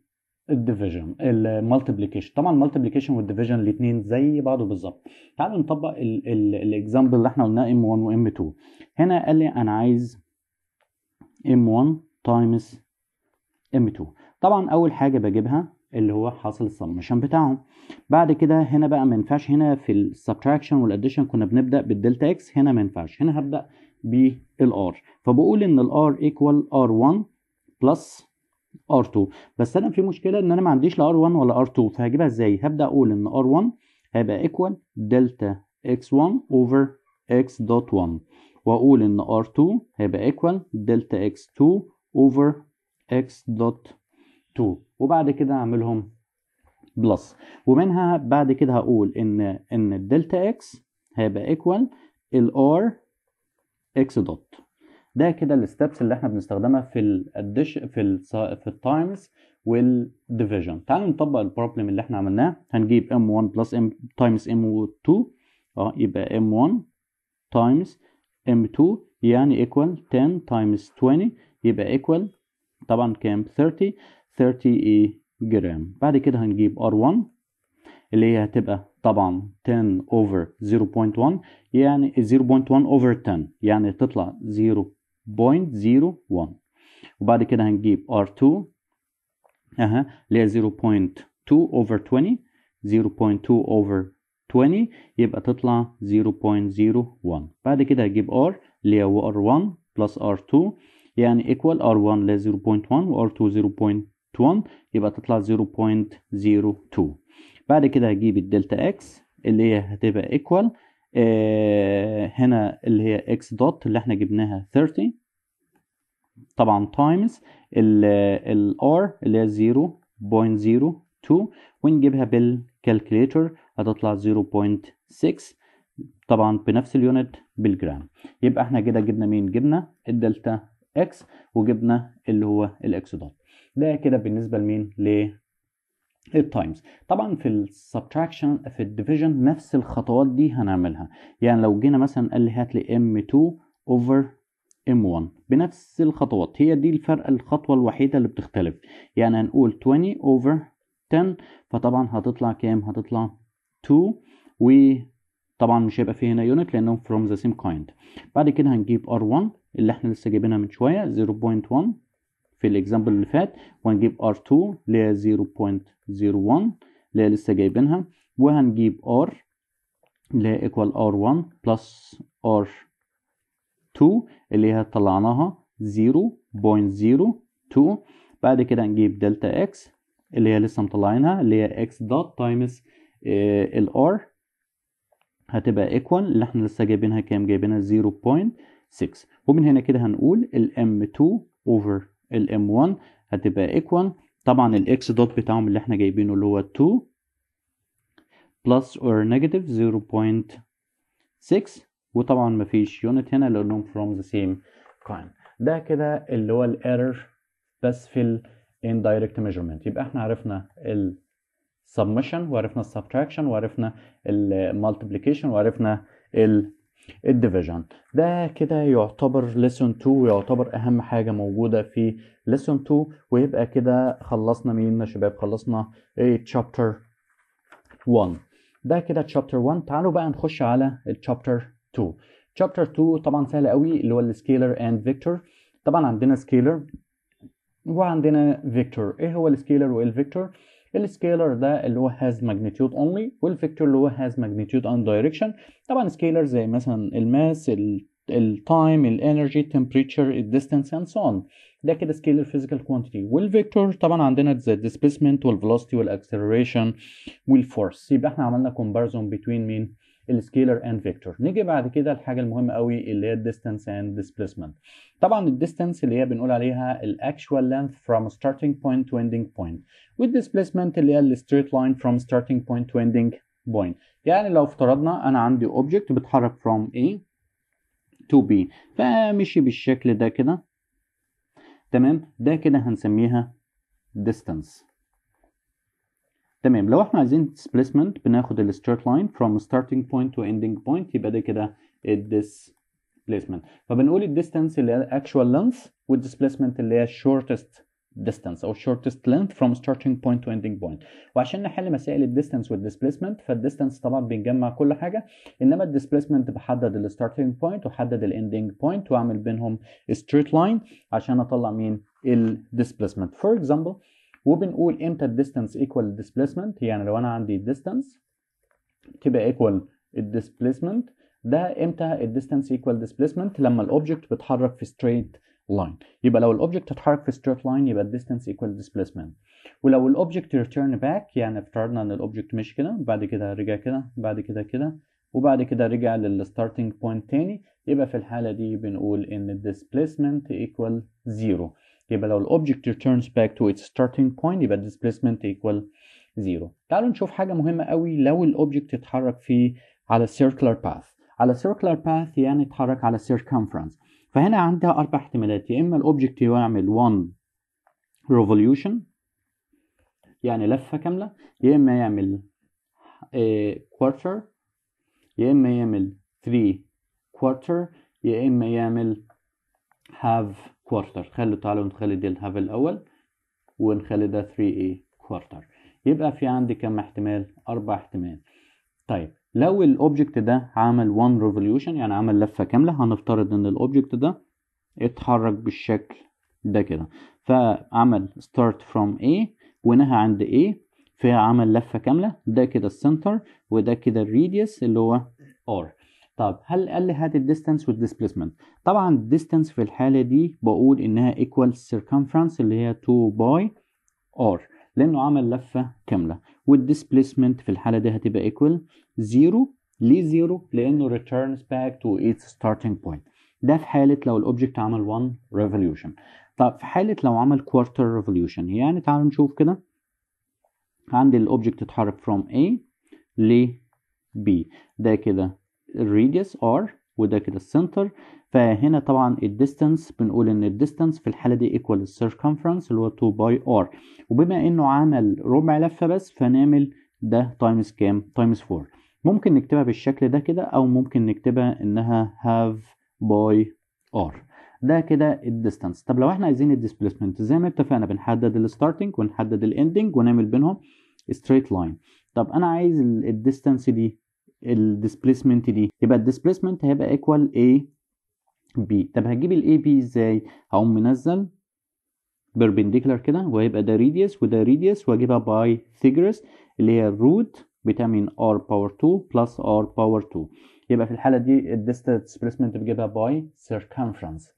[SPEAKER 1] ال division ال multiplication طبعا ال multiplication وال division الاثنين زي بعض بالظبط. تعالوا نطبق ال example اللي إحنا قلناه m1 و m2 هنا قال لي أنا عايز m1 times m2 طبعا أول حاجة بجيبها اللي هو حاصل السمشن بتاعهم. بعد كده هنا بقى ما ينفعش هنا في ال subtraction وال addition كنا بنبدأ بال delta x هنا ما ينفعش. هنا هبدأ بال R فبقول إن ال R equal R1 plus R2 بس أنا في مشكلة إن أنا ما عنديش لا R1 ولا R2 فهجيبها إزاي؟ هبدأ أقول إن R1 هيبقى equal delta x1 over x dot 1 وأقول إن R2 هيبقى equal delta x2 over x dot 2 وبعد كده أعملهم plus. ومنها بعد كده هقول إن إن ال delta x هيبقى equal ال R x dot. ده كده ال steps اللي إحنا بنستخدمها في ال addi- في ال في ال times وال division تعالوا نطبق ال problem اللي إحنا عملناه. هنجيب m1 plus m times m2 آه يبقى m1 times m2 يعني equal 10 times 20 يبقى equal طبعا كام؟ 30 30 إيه؟ جرام بعد كده هنجيب R1 اللي هي هتبقى طبعا 10 over 0.1 يعني 0.1 over 10 يعني تطلع 0.01 وبعد كده هنجيب R2 أها. اللي هي 0.2 over 20 0.2 over 20 يبقى تطلع 0.01 بعد كده هجيب R اللي هي R1 plus R2 يعني equal R1 اللي هي 0.1 و R2 0.1 يبقى تطلع 0.02 بعد كده هجيب الدلتا X اللي هي هتبقى equal هنا اللي هي X دوت اللي إحنا جبناها 30 طبعا times ال R اللي هي 0.02 ونجيبها بال calculator هتطلع 0.6 طبعا بنفس ال unit بالجرام. يبقى إحنا كده جبنا مين؟ جبنا ال delta x وجبنا اللي هو ال x dot ده كده بالنسبة لمين؟ ل ال times طبعا في ال subtraction في ال division نفس الخطوات دي هنعملها. يعني لو جينا مثلا قال لي هات لي m2 over m1 بنفس الخطوات. هي دي الفرق الخطوة الوحيدة اللي بتختلف. يعني هنقول 20 over 10 فطبعا هتطلع كام؟ هتطلع 2 وطبعا مش هيبقى فيه هنا unit لأنهم from the same kind. بعد كده هنجيب r1 اللي إحنا لسه جايبينها من شوية 0.1 في ال example اللي فات وهنجيب r2 اللي هي 0.01 اللي هي لسه جايبينها وهنجيب r اللي هي equal r1 plus r2 اللي هي طلعناها 0.02 بعد كده هنجيب delta x اللي هي لسه مطلعينها اللي هي x dot times ال r هتبقى equal اللي إحنا لسه جايبينها كام؟ جايبينها 0.6 ومن هنا كده هنقول ال m2 over ال m1 هتبقى equal. طبعا ال x dot بتاعهم اللي إحنا جايبينه اللي هو 2 plus or negative 0.6 وطبعا مفيش unit هنا لأنهم from the same kind. ده كده اللي هو ال error بس في ال indirect measurement. يبقى إحنا عرفنا ال summation وعرفنا ال subtraction وعرفنا ال multiplication وعرفنا ال division ده كده يعتبر lesson 2 ويعتبر أهم حاجة موجودة في lesson 2 ويبقى كده خلصنا مين يا شباب؟ خلصنا إيه chapter 1 ده كده chapter 1 تعالوا بقى نخش على chapter 2 chapter 2 طبعا سهل قوي اللي هو ال scalar and vector طبعا عندنا scalar وعندنا vector إيه هو ال scalar وايه ال vector ال scalar ده اللي هو has magnitude only وال vector اللي هو has magnitude and direction. طبعا scalar زي مثلا ال mass ال time ال energy temperature ال distance and so on. ده كده scalar physical quantity. وال vector طبعا عندنا the displacement وال velocity وال acceleration وال force يبقى إحنا عملنا comparison between مين؟ ال scalar and vector نيجي بعد كده الحاجة المهمة قوي اللي هي ال distance and displacement طبعا ال distance اللي هي بنقول عليها ال actual length from starting point to ending point. وال displacement اللي هي ال straight line from starting point to ending point. يعني لو افترضنا أنا عندي اوبجكت بيتحرك from A to B. فمشي بالشكل ده كده. تمام؟ ده كده هنسميها distance. تمام لو إحنا عايزين displacement بناخد ال straight line from starting point to ending point يبقى ده كده displacement فبنقول ال distance اللي هي actual length وال displacement اللي هي shortest distance أو shortest length from starting point to ending point وعشان نحل مسائل ال distance وال displacement فال distance طبعا بنجمع كل حاجة انما ال displacement بحدد ال starting point وحدد ال ending point واعمل بينهم straight line عشان اطلع مين ال displacement for example وبنقول إمتى ال distance equal ال displacement يعني لو أنا عندي ال distance تبقى equal ال displacement ده إمتى ال distance equal displacement لما ال object بيتحرك في straight line يبقى لو ال object اتحرك في straight line يبقى ال distance equal displacement ولو ال object return back يعني افترضنا إن ال object مشي كده بعد كده رجع كده بعد كده كده وبعد كده رجع لل starting point تاني يبقى في الحالة دي بنقول إن ال displacement equal zero يبقى لو ال object returns back to its starting point يبقى displacement equal 0 تعالوا نشوف حاجة مهمة قوي لو ال object اتحرك في على circular path. على circular path يعني اتحرك على circumference. فهنا عندنا أربع احتمالات يا إما ال object يعمل 1 revolution يعني لفة كاملة يا إما يعمل quarter يا إما يعمل 3 quarter يا إما يعمل half quarter. خلوا تعالوا نخلي دي ال half الأول ونخلي ده 3 quarter. يبقى في عندي كم احتمال؟ أربع احتمال. طيب لو ال object ده عمل 1 revolution يعني عمل لفة كاملة هنفترض إن ال object ده اتحرك بالشكل ده كده. فعمل start from A ونهى عند A فعمل لفة كاملة ده كده ال center وده كده ال radius اللي هو R. طب هل قال لي هات ال distance وال displacement طبعا ال distance في الحالة دي بقول إنها equal circumference اللي هي 2 π R لأنه عمل لفة كاملة. وال displacement في الحالة دي هتبقى equal 0 ليه 0 لأنه returns back to its starting point. ده في حالة لو ال object عمل 1 revolution. طب في حالة لو عمل quarter revolution يعني تعالوا نشوف كده. عندي ال object اتحرك from A ل B. ده كده ال radius R وده كده ال center فهنا طبعا ال distance بنقول إن ال distance في الحالة دي equal ال circumference اللي هو 2 π R. وبما إنه عمل ربع لفة بس فنعمل ده times كام؟ times 4 ممكن نكتبها بالشكل ده كده أو ممكن نكتبها إنها half π R ده كده ال distance طب لو إحنا عايزين ال displacement زي ما اتفقنا بنحدد ال starting ونحدد ال ending ونعمل بينهم straight line طب أنا عايز ال distance دي ال displacement دي. يبقى ال displacement هيبقى equal AB طب هجيب ال AB إزاي؟ هقوم منزل perpendicular كده وهيبقى ده radius وده radius واجيبها by Pythagoras اللي هي الروت من r باور 2 بلس r باور 2 يبقى في الحالة دي ديسبيسمنت بجيبها باي circumference.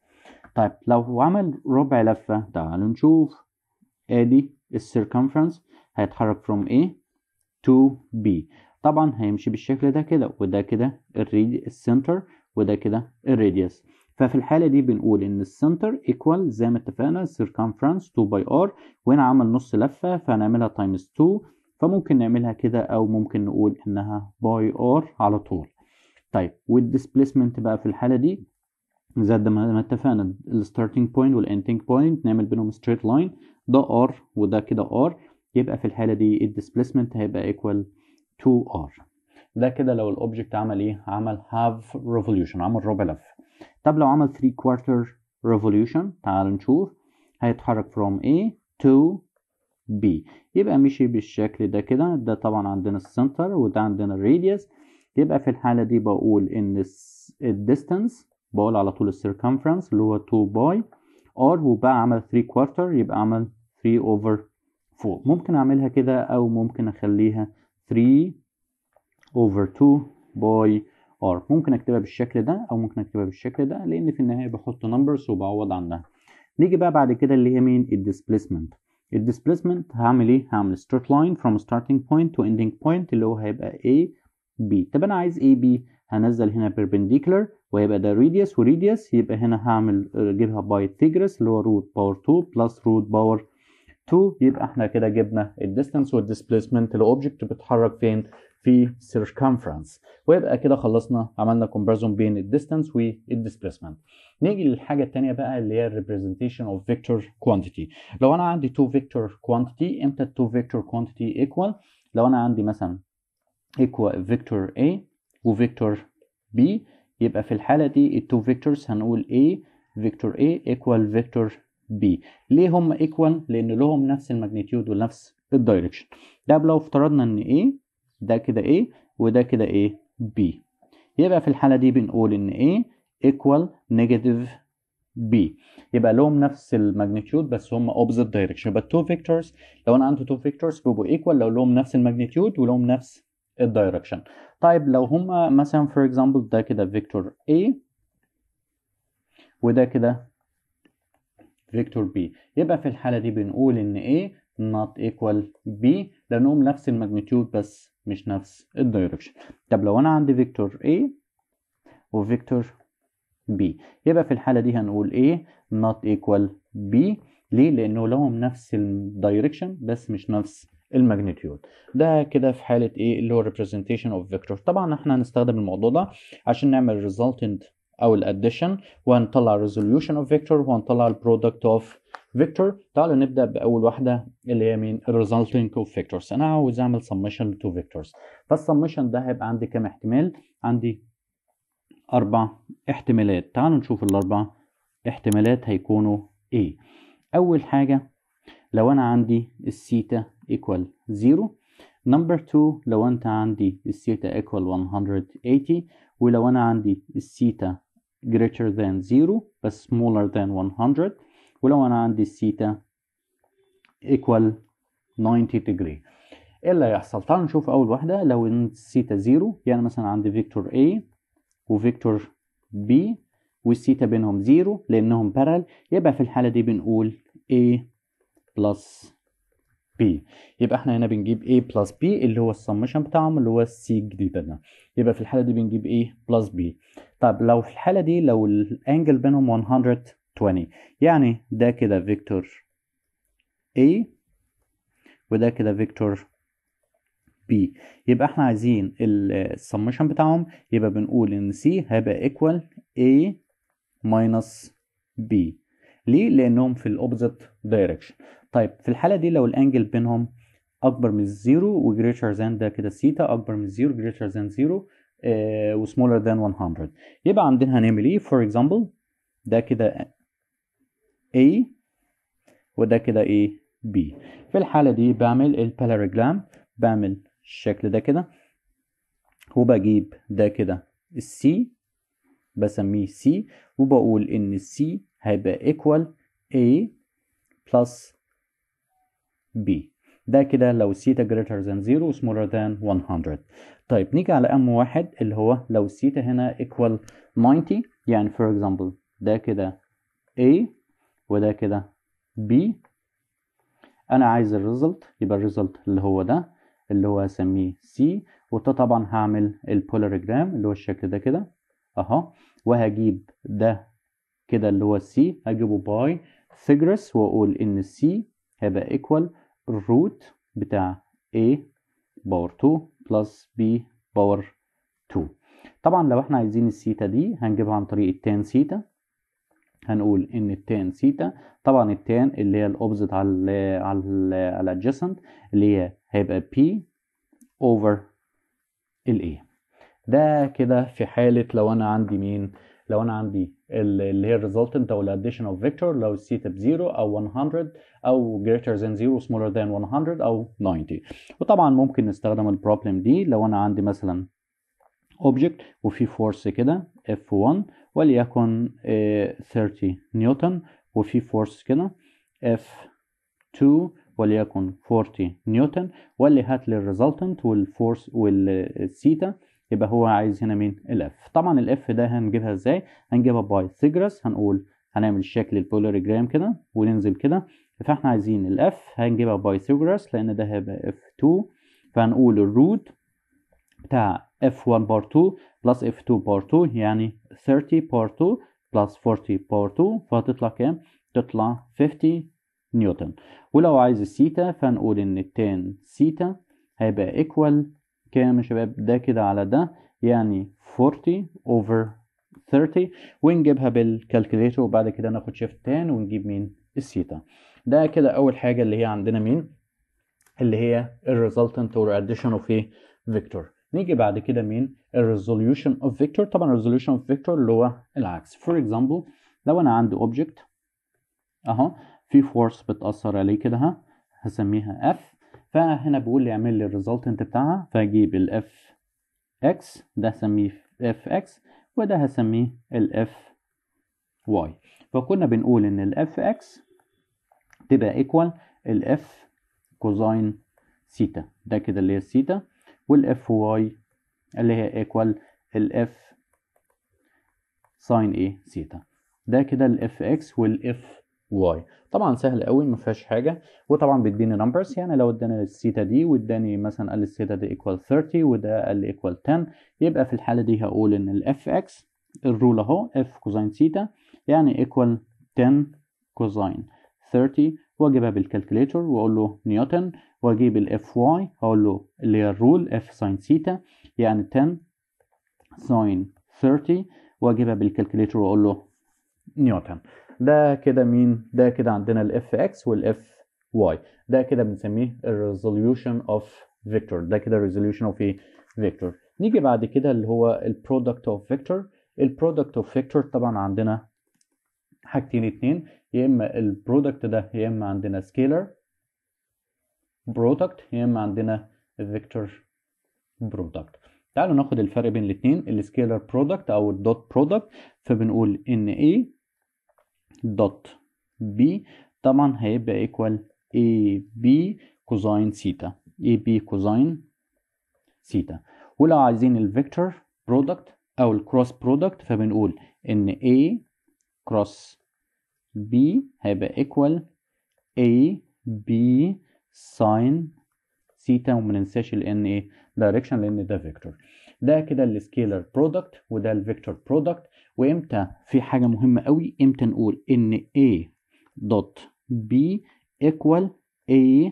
[SPEAKER 1] طيب لو عمل ربع لفة تعالوا نشوف. ادي السيركمفرنس هيتحرك from A to B. طبعا هيمشي بالشكل ده كده وده كده السنتر وده كده الراديوس ففي الحالة دي بنقول إن السنتر equal زي ما اتفقنا circumference 2 by r وهنا عمل نص لفة فهنعملها times 2 فممكن نعملها كده أو ممكن نقول إنها π r على طول. طيب وال displacement بقى في الحالة دي زي ما اتفقنا ال starting point وال ending point نعمل بينهم straight line ده R وده كده R يبقى في الحالة دي ال displacement هيبقى equal 2r ده كده لو ال object عمل إيه؟ عمل half revolution عمل ربع لفه طب لو عمل 3 quarter revolution تعال نشوف. هيتحرك from A to B. يبقى مشي بالشكل ده كده. ده طبعا عندنا ال center وده عندنا ال radius يبقى في الحالة دي بقول إن ال distance بقول على طول ال circumference اللي هو 2 π R وبقى عمل 3 quarter يبقى عمل 3 over 4 ممكن أعملها كده أو ممكن أخليها 3 over 2 π R ممكن اكتبها بالشكل ده أو ممكن اكتبها بالشكل ده لأن في النهاية بحط numbers وبعوض عنها. نيجي بقى بعد كده اللي هي مين؟ ال displacement ال displacement هعمل إيه؟ هعمل straight line from starting point to ending point اللي هو هيبقى A B. طب أنا عايز A B. هنزل هنا perpendicular ويبقى ده radius و radius يبقى هنا هعمل أجيبها by Pythagoras اللي هو root power 2 plus root power 2 يبقى إحنا كده جبنا ال distance وال displacement ال object بيتحرك فين؟ في circumference. ويبقى كده خلصنا عملنا comparison بين ال distance وال displacement نيجي للحاجة الثانية بقى اللي هي representation of vector quantity. لو أنا عندي two vector quantity إمتى two vector quantity equal لو أنا عندي مثلا equal vector A و vector B يبقى في الحالة دي ال two vectors هنقول A vector A equal vector B. ليه هم equal؟ لأن لهم نفس ال magnitude ونفس ال direction ده لو افترضنا إن A ده كده A وده كده A B. يبقى في الحالة دي بنقول إن A equal negative B. يبقى لهم نفس ال magnitude بس هم opposite direction. يبقى ال two vectors لو أنا عندي two vectors بيبقوا equal لو لهم نفس ال magnitude ولهم نفس ال direction طيب لو هما مثلا for example ده كده vector A وده كده vector B. يبقى في الحالة دي بنقول إن A not equal B لأنهم نفس ال magnitude بس مش نفس ال direction طب لو أنا عندي vector A و vector B يبقى في الحالة دي هنقول A not equal B. ليه؟ لأنه لهم نفس ال direction بس مش نفس ال magnitude. ده كده في حالة إيه اللي هو representation of vector طبعا إحنا هنستخدم الموضوع ده عشان نعمل resultant أو ال addition وهنطلع resolution of vector وهنطلع product of vector. تعالوا نبدأ بأول واحدة اللي هي مين؟ resultant of vectors. أنا عاوز أعمل summation to vectors. فالسمشن ده هيبقى عندي كام احتمال؟ عندي أربع احتمالات. تعالوا نشوف الأربع احتمالات هيكونوا إيه. أول حاجة لو أنا عندي ال theta equal 0 number 2 لو أنت عندي ال theta equal 180 ولو أنا عندي ال theta greater than 0 بس smaller than 100 ولو أنا عندي ال theta equal 90 degree. إيه اللي هيحصل؟ تعالوا نشوف أول واحدة. لو الثيتا 0 يعني مثلا عندي vector A و vector B والثيتا بينهم 0 لأنهم parallel يبقى في الحالة دي بنقول A plus B. يبقى إحنا هنا بنجيب A plus B اللي هو السمشن بتاعهم اللي هو ال C الجديدة ده. يبقى في الحالة دي بنجيب A plus B. طب لو في الحالة دي لو ال angle بينهم 120 يعني ده كده vector A وده كده vector B. يبقى إحنا عايزين السمشن بتاعهم يبقى بنقول إن C هيبقى equal A minus B. ليه؟ لأنهم في ال opposite direction طيب في الحالة دي لو ال angle بينهم أكبر من ال zero و greater than ده كده سيتا أكبر من ال zero greater than zero و smaller than 100 يبقى عندنا هنعمل إيه؟ for example ده كده A وده كده A B في الحالة دي بعمل ال parallelogram بعمل الشكل ده كده وبجيب ده كده ال C بسميه C وبقول إن ال C هيبقى equal A plus B. ده كده لو theta greater than 0 و smaller than 100 طيب نيجي على أهم واحد اللي هو لو theta هنا equal 90 يعني for example ده كده A وده كده B. أنا عايز ال result يبقى ال result اللي هو ده اللي هو هسميه C. وده طبعا هعمل ال parallelogram اللي هو الشكل ده كده أهو. وهجيب ده كده اللي هو ال C هجيبه Pythagoras وأقول إن ال C هيبقى equal ال root بتاع A power 2 plus B power 2 طبعا لو إحنا عايزين السيتا دي هنجيبها عن طريق ال tan theta هنقول إن ال tan theta طبعا ال tan اللي هي ال opposite على ال على ال على ال adjacent اللي هي هيبقى B over ال A. ده كده في حالة لو أنا عندي مين؟ لو أنا عندي اللي هي ال resultant أو ال addition of vector لو ال theta ب zero أو 100 أو greater than 0 smaller than 100 أو 90 وطبعا ممكن نستخدم ال problem دي لو أنا عندي مثلا object وفي force كده F1 وليكن 30 نيوتن وفي force كده F2 وليكن 40 نيوتن. واللي هات لي الريزلتنت والفورس والثيتا يبقى هو عايز هنا مين؟ ال F طبعا ال F ده هنجيبها إزاي؟ هنجيبها Pythagoras هنقول هنعمل شكل ال parallelogram كده وننزل كده. فاحنا عايزين ال F هنجيبها Pythagoras لأن ده هيبقى F2 فهنقول ال root بتاع F1 power 2 plus F2 power 2 يعني 30 power 2 plus 40 power 2 فهتطلع كام؟ تطلع 50 نيوتن. ولو عايز السيتا فهنقول إن ال tan theta هيبقى equal كام يا شباب؟ ده كده على ده يعني 40 over 30 ونجيبها بال calculator وبعد كده ناخد shift tan ونجيب مين؟ السيتا ده كده أول حاجة اللي هي عندنا مين؟ اللي هي ال resultant or addition of إيه vector نيجي بعد كده مين؟ ال resolution of vector طبعا ال resolution of vector اللي هو العكس. for example لو أنا عندي object أهو في force بتأثر عليه كده ها هسميها F فهنا بيقول لي أعمل لي ال resultant بتاعها فأجيب ال F X ده هسميه F X وده هسميه ال F Y فكنا بنقول إن ال F X تبقى equal ال F cosine theta ده كده اللي هي ال theta وال F Y اللي هي equal ال F sine إيه سيتا ده كده ال F X وال F Y طبعا سهل قوي ما فيهاش حاجة. وطبعا بيديني numbers يعني لو اداني الثيتا دي واداني مثلا قال الثيتا دي equal 30 وده قال equal 10 يبقى في الحالة دي هقول إن ال F X ال rule أهو F cosine theta يعني equal 10 cosine 30 واجيبها بال calculator واقول له نيوتن واجيب ال F Y هقول له اللي هي ال rule F sine theta يعني 10 sine 30 واجيبها بال calculator واقول له نيوتن. ده كده مين؟ ده كده عندنا ال F X وال F Y ده كده بنسميه ال resolution of vector ده كده resolution of إيه vector نيجي بعد كده اللي هو ال product of vector ال product of vector طبعا عندنا حاجتين اتنين يا إما ال product ده يا إما عندنا scalar product يا إما عندنا vector product تعالوا ناخد الفرق بين الاثنين ال scalar product أو ال dot product فبنقول إن A dot B طبعا هيبقى equal AB cosine theta AB cosine theta ولو عايزين ال vector product أو ال cross product فبنقول إن A cross B هيبقى equal AB sine theta وما ننساش ال n إيه direction لأن ده vector ده كده ال scalar product وده ال vector product وامتى؟ في حاجة مهمة قوي. إمتى نقول إن A dot B equal A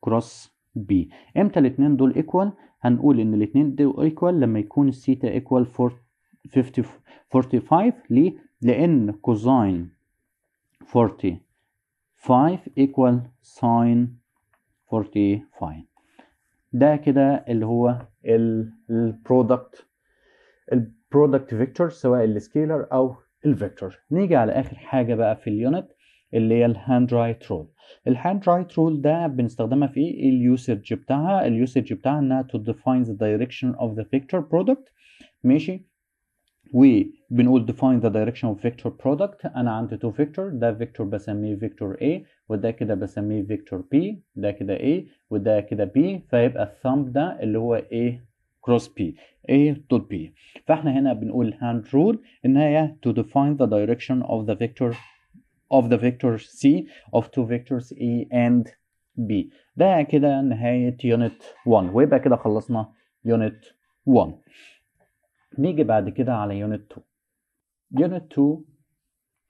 [SPEAKER 1] cross B إمتى الاثنين دول equal هنقول إن الاثنين دول equal لما يكون ال theta equal 50 45 ليه لأن cosine 45 equal sine 45 ده كده اللي هو ال product ال product vector سواء ال scalar أو ال vector نيجي على آخر حاجة بقى في ال unit اللي هي ال hand right rule ال hand right rule ده بنستخدمها في إيه اليوسج بتاعها. اليوسج بتاعها إنها to define the direction of the vector product. ماشي؟ وبنقول define the direction of vector product أنا عندي two vector ده vector بسميه vector A وده كده بسميه vector B ده كده A وده كده B فيبقى ال thumb ده اللي هو A cross B A dot B فاحنا هنا بنقول hand rule إن هي to define the direction of the vector of the vector C of two vectors A and B. ده كده نهاية unit 1 ويبقى كده خلصنا unit 1 نيجي بعد كده على unit 2 unit 2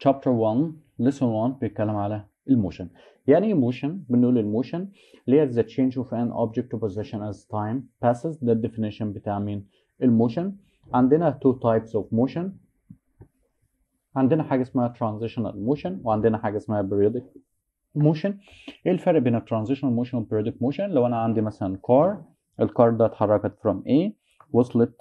[SPEAKER 1] chapter 1 lesson 1 بيتكلم على ال motion يعني إيه motion بنقول ال motion اللي هي the change of an object to position as time passes. ده ال definition بتاع مين؟ ال motion عندنا two types of motion. عندنا حاجة اسمها transitional motion وعندنا حاجة اسمها periodic motion. إيه الفرق بين ال transitional motion وال periodic motion لو أنا عندي مثلا car ال car ده اتحركت from A وصلت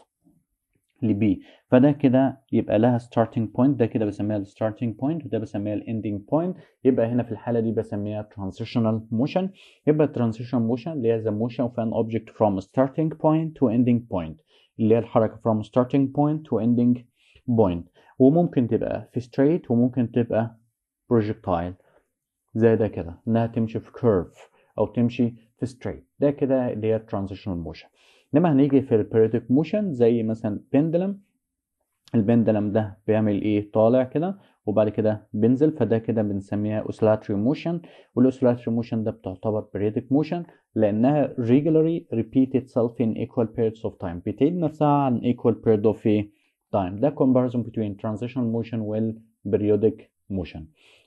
[SPEAKER 1] ل B فده كده يبقى لها starting point ده كده بسميها ال starting point وده بسميها ending point يبقى هنا في الحالة دي بسميها transitional motion يبقى transitional motion اللي هي the motion of an object from starting point to ending point اللي هي الحركة from starting point to ending point وممكن تبقى في straight وممكن تبقى projectile زي ده كده انها تمشي في curve أو تمشي في straight ده كده اللي هي transitional motion إنما هنيجي في ال periodic motion زي مثلا pendulum ال pendulum ده بيعمل إيه؟ طالع كده وبعد كده بينزل فده كده بنسميها oscillatory motion. وال oscillatory motion ده بتعتبر periodic motion لأنها regularly repeat itself in equal periods of time. بتعيد نفسها عن equal period of time. ده comparison between transitional motion وال motion.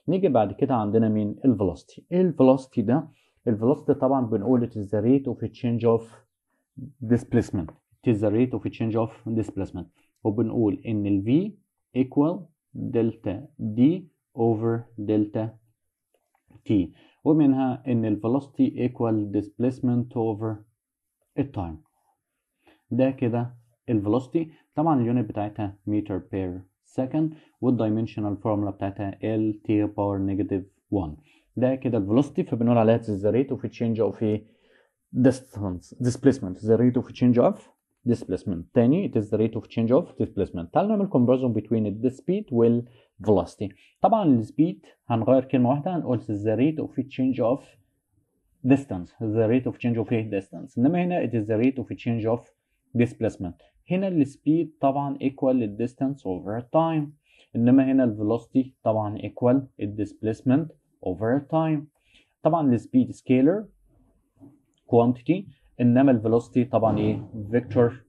[SPEAKER 1] نيجي بعد كده عندنا مين؟ الفيلوسيتي الفيلوسيتي ده الفيلوسيتي طبعا بنقول the rate of a change of displacement it is the rate of a change of displacement وبنقول ان ال V equal delta D over delta T ومنها ان ال velocity equal displacement over التايم ده كده ال velocity طبعا اليونت بتاعتها meter per second والdimensional formula بتاعتها L T power negative 1 ده كده ال velocity فبنقول عليها it is the rate of a change of a distance displacement the rate of change of displacement تاني it is the rate of change of displacement تعالوا نعمل comparison between the speed وال velocity طبعا السبيد هنغير كلمة واحدة هنقول the rate of change of distance the rate of change of distance انما هنا it is the rate of change of displacement هنا السبيد طبعا equal distance over time انما هنا velocity طبعا equal displacement over time طبعا السبيد scalar Quantity إنما ال velocity طبعا إيه؟ vector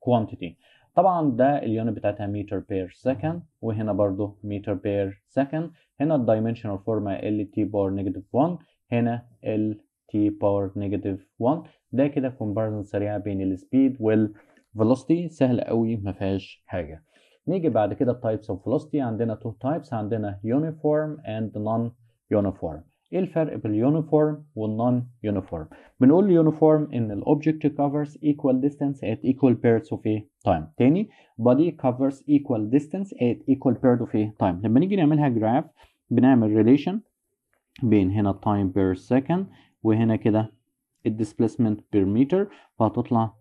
[SPEAKER 1] quantity. طبعا ده ال unit بتاعتها meter per second وهنا برضو meter per second هنا ال dimensional formula L T power negative 1 هنا L T power negative 1 ده كده comparison سريعه بين ال speed وال velocity سهله قوي ما فيهاش حاجة. نيجي بعد كده types of velocity. عندنا two types عندنا uniform and non-uniform. إيه الفرق بين ال uniform وال non uniform بنقول uniform إن ال object covers equal distance at equal periods of a time. تاني body covers equal distance at equal period of a time. لما نيجي نعملها graph بنعمل relation بين هنا time per second وهنا كده ال displacement per meter فهتطلع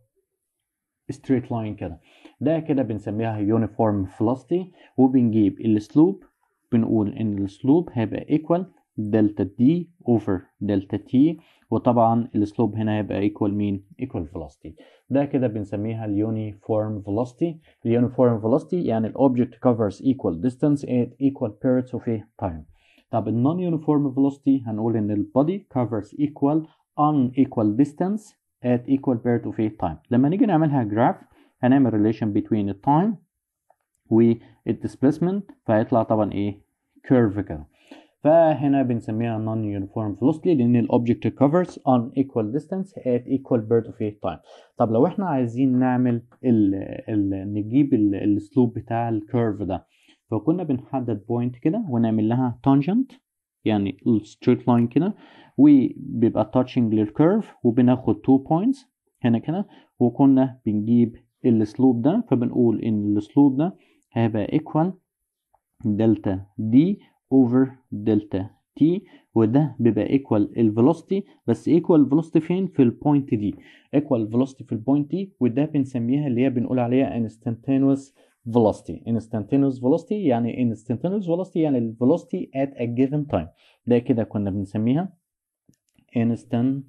[SPEAKER 1] straight line كده. ده كده بنسميها uniform velocity وبنجيب ال slope بنقول إن ال slope هيبقى equal delta d over delta t وطبعا ال slope هنا هيبقى equal مين equal velocity ده كده بنسميها ال uniform velocity ال uniform velocity يعني ال object equal distance at equal periods of a time. طب ال non uniform velocity هنقول إن ال body covers equal unequal distance at equal period of a time. لما نيجي نعملها graph هنعمل relation between ال time وال displacement فهيطلع طبعا إيه؟ curve كده فهنا بنسميها non uniform velocity لأن ال object covers unequal distance at equal of a time. طب لو إحنا عايزين نعمل ال ال نجيب ال slope بتاع ال curve ده. فكنا بنحدد point كده ونعمل لها tangent يعني ال straight line كده وبيبقى touching لل curve وبناخد 2 points هنا كده. وكنا بنجيب ال slope ده فبنقول إن ال slope ده هيبقى equal delta d over delta t وده بيبقى equal ال velocity بس equal ال velocity فين؟ في ال point دي equal ال velocity في ال point دي وده بنسميها اللي هي بنقول عليها instantaneous velocity. instantaneous velocity يعني instantaneous velocity يعني ال velocity at a given time. ده كده كنا بنسميها instantaneous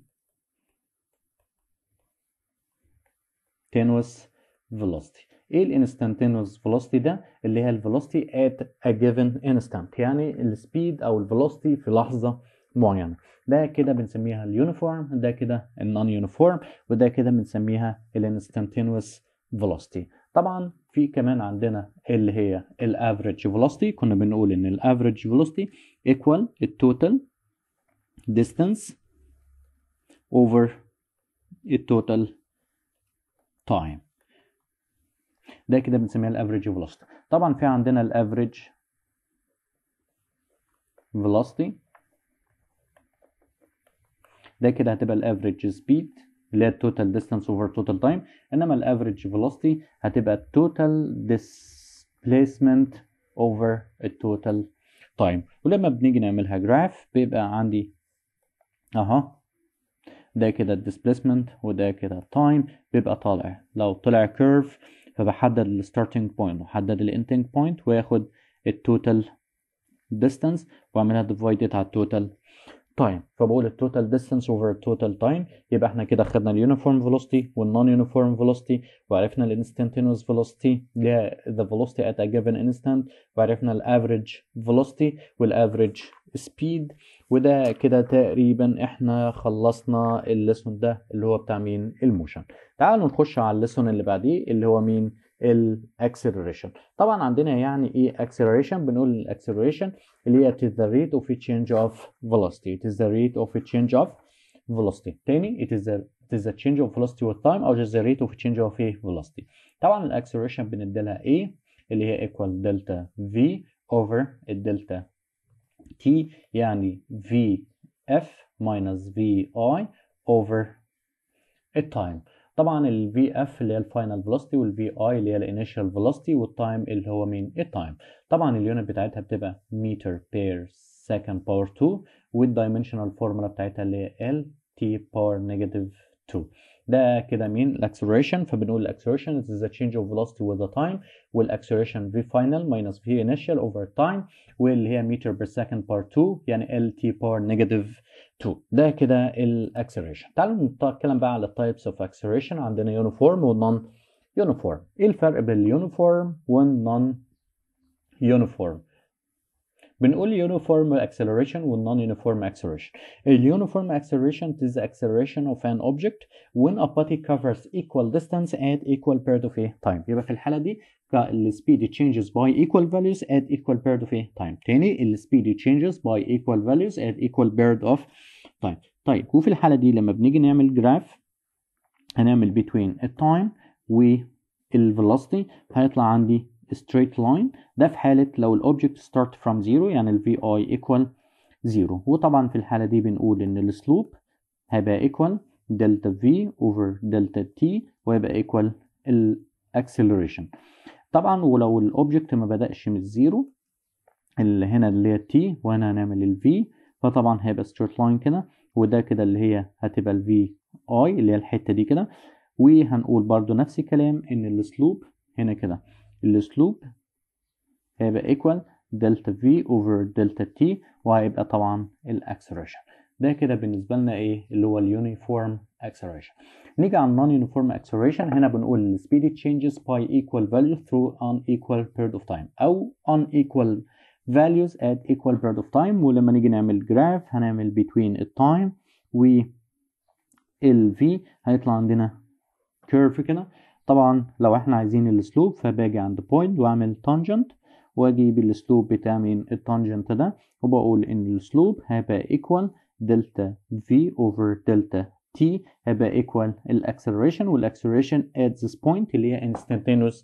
[SPEAKER 1] velocity. إيه ال instantaneous velocity ده؟ اللي هي ال velocity at a given instant. يعني ال speed أو ال velocity في لحظة معينة. ده كده بنسميها ال uniform ده كده ال non-uniform وده كده بنسميها ال instantaneous velocity طبعا في كمان عندنا اللي هي ال average velocity كنا بنقول إن ال average velocity equal ال total distance over ال total time. ده كده بنسميها ال average velocity طبعا في عندنا ال average velocity ده كده هتبقى ال average speed اللي هي ال total distance over total time إنما ال average velocity هتبقى ال total displacement over ال total time ولما بنيجي نعملها graph بيبقى عندي أها ده كده ال displacement وده كده ال time بيبقى طالع. لو طلع curve فبحدد ال starting point وحدد ال ending point واخد ال total distance وأعملها divided على ال total time فبقول ال total distance over ال total time يبقى إحنا كده خدنا ال uniform velocity وال non-uniform velocity وعرفنا ال instantaneous velocity اللي هي the velocity at a given instant وعرفنا ال average velocity وال average speed وده كده تقريبا إحنا خلصنا ال lesson ده اللي هو بتاع مين؟ ال motion تعالوا نخش على ال lesson اللي بعديه اللي هو مين؟ ال acceleration طبعا عندنا يعني إيه acceleration بنقول ال acceleration اللي هي it is the rate of a change of velocity it is the rate of a change of velocity تاني it is the it is the change of velocity with time أو just the rate of change of a velocity طبعا ال acceleration بنديلها a اللي هي equal delta v over ال delta t يعني vf minus vi over ال time طبعا ال VF اللي هي ال final velocity وال VI اللي هي ال initial velocity وال time اللي هو مين ال time طبعا ال unit بتاعتها بتبقى متر per second power 2 وال dimensional formula بتاعتها اللي هي ال t power negative 2 ده كده مين ال acceleration فبنقول ال acceleration is the change of velocity with the time. وال acceleration v final minus v initial over time? واللي هي متر per second power 2 يعني ال t power negative 2 ده كده ال acceleration تعالوا نتكلم بقى على ال types of acceleration عندنا uniform وال non-uniform إيه الفرق بين ال uniform وال non-uniform بنقول uniform acceleration والnon uniform acceleration. الuniform acceleration is the acceleration of an object when a body covers equal distance at equal period of a time. يبقى في الحالة دي ال speed changes by equal values at equal period of a time. تاني ال speed changes by equal values at equal period of time. طيب وفي الحالة دي لما بنيجي نعمل جراف هنعمل between التايم والvelocity هيطلع عندي straight line. ده في حالة لو ال object start from zero يعني ال VI equal zero. وطبعا في الحالة دي بنقول إن ال slope هيبقى equal delta V over delta T ويبقى equal ال acceleration طبعا ولو ال object ما بدأش من ال zero اللي هنا اللي هي T وهنا هنعمل ال V فطبعا هيبقى straight line كده. وده كده اللي هي هتبقى ال VI اللي هي الحتة دي كده. وهنقول برضو نفس الكلام إن ال slope هنا كده. ال slope هيبقى equal delta V over delta T وهيبقى طبعا ال acceleration. ده كده بالنسبة لنا إيه؟ اللي هو ال uniform acceleration نيجي على non uniform acceleration. هنا بنقول speed changes by equal value through unequal period of time أو unequal values at equal period of time. ولما نيجي نعمل graph هنعمل between ال time و ال V. هيطلع عندنا curve كده. طبعا لو إحنا عايزين ال slope فباجي عند point واعمل tangent واجيب ال slope بتاع من ال tangent ده وبقول إن ال slope هيبقى equal delta V over delta T هيبقى equal ال acceleration وال acceleration at this point اللي هي instantaneous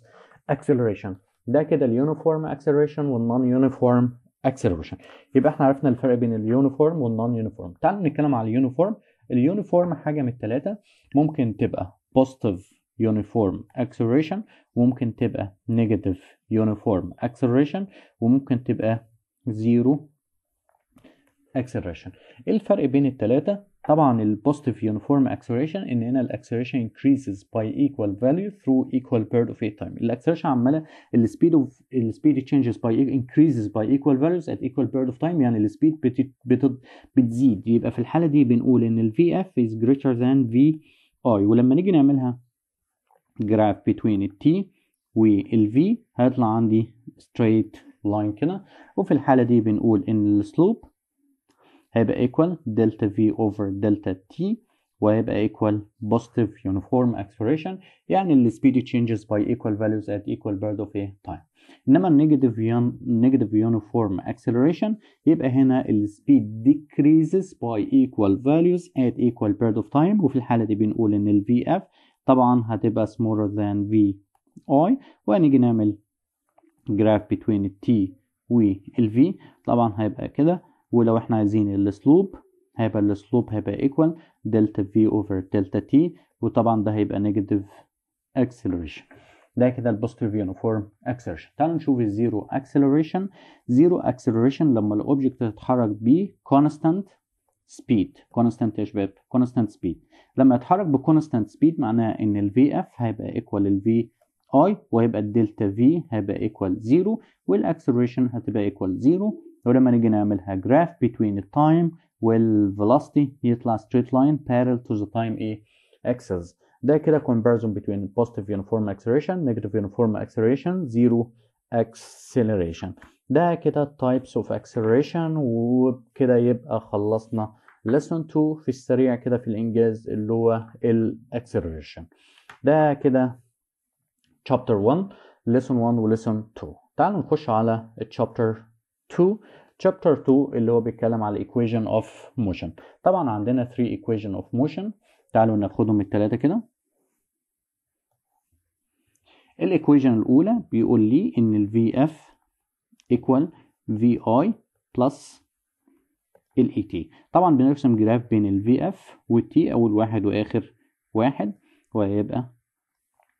[SPEAKER 1] acceleration. ده كده ال uniform acceleration وال non-uniform acceleration يبقى إحنا عرفنا الفرق بين ال uniform وال non-uniform تعالوا نتكلم على ال uniform ال uniform حاجة من الثلاثه ممكن تبقى positive uniform acceleration وممكن تبقى negative uniform acceleration وممكن تبقى zero acceleration إيه الفرق بين الثلاثه طبعا ال positive uniform acceleration ان هنا ال acceleration increases by equal value through equal period of time ال acceleration عماله ال speed of ال speed changes by increases by equal values at equal period of time يعني ال speed بت, بت, بتزيد يبقى في الحاله دي بنقول ان ال VF is greater than VI ولما نيجي نعملها graph between ال T وال V هيطلع عندي straight line كده وفي الحالة دي بنقول إن السلوب هيبقى equal delta V over delta T وهيبقى equal positive uniform acceleration يعني ال speed changes by equal values at equal period of time إنما negative negative uniform acceleration يبقى هنا ال speed decreases by equal values at equal period of time وفي الحالة دي بنقول إن ال VF طبعا هتبقى smaller than VI وهنيجي نعمل graph between T وال V. طبعا هيبقى كده. ولو إحنا عايزين ال slope هيبقى ال slope هيبقى equal delta V over delta T. وطبعا ده هيبقى negative acceleration. ده كده ال positive uniform acceleration تعالوا نشوف ال zero acceleration zero acceleration لما ال object يتحرك ب constant speed constant تشبيه constant speed لما اتحرك ب constant speed معناها إن ال VF هيبقى equal ال VI وهيبقى ال delta V هيبقى equal zero وال acceleration هتبقى equal 0 ولما نيجي نعملها graph بين ال time وال velocity يطلع straight line parallel to the time إيه axis ده كده comparison بين positive uniform acceleration negative uniform acceleration zero acceleration ده كده types of acceleration وبكده يبقى خلصنا lesson 2 في السريع كده في الإنجاز اللي هو ال acceleration. ده كده chapter 1 lesson 1 و lesson 2 تعالوا نخش على chapter 2 chapter 2 اللي هو بيتكلم على equation of motion. طبعا عندنا 3 equation of motion. تعالوا ناخدهم الثلاثة كده. ال equation الأولى بيقول لي إن ال VF equal VI plus ال AT طبعا بنرسم graph بين ال VF وال T أول واحد وآخر واحد. وهيبقى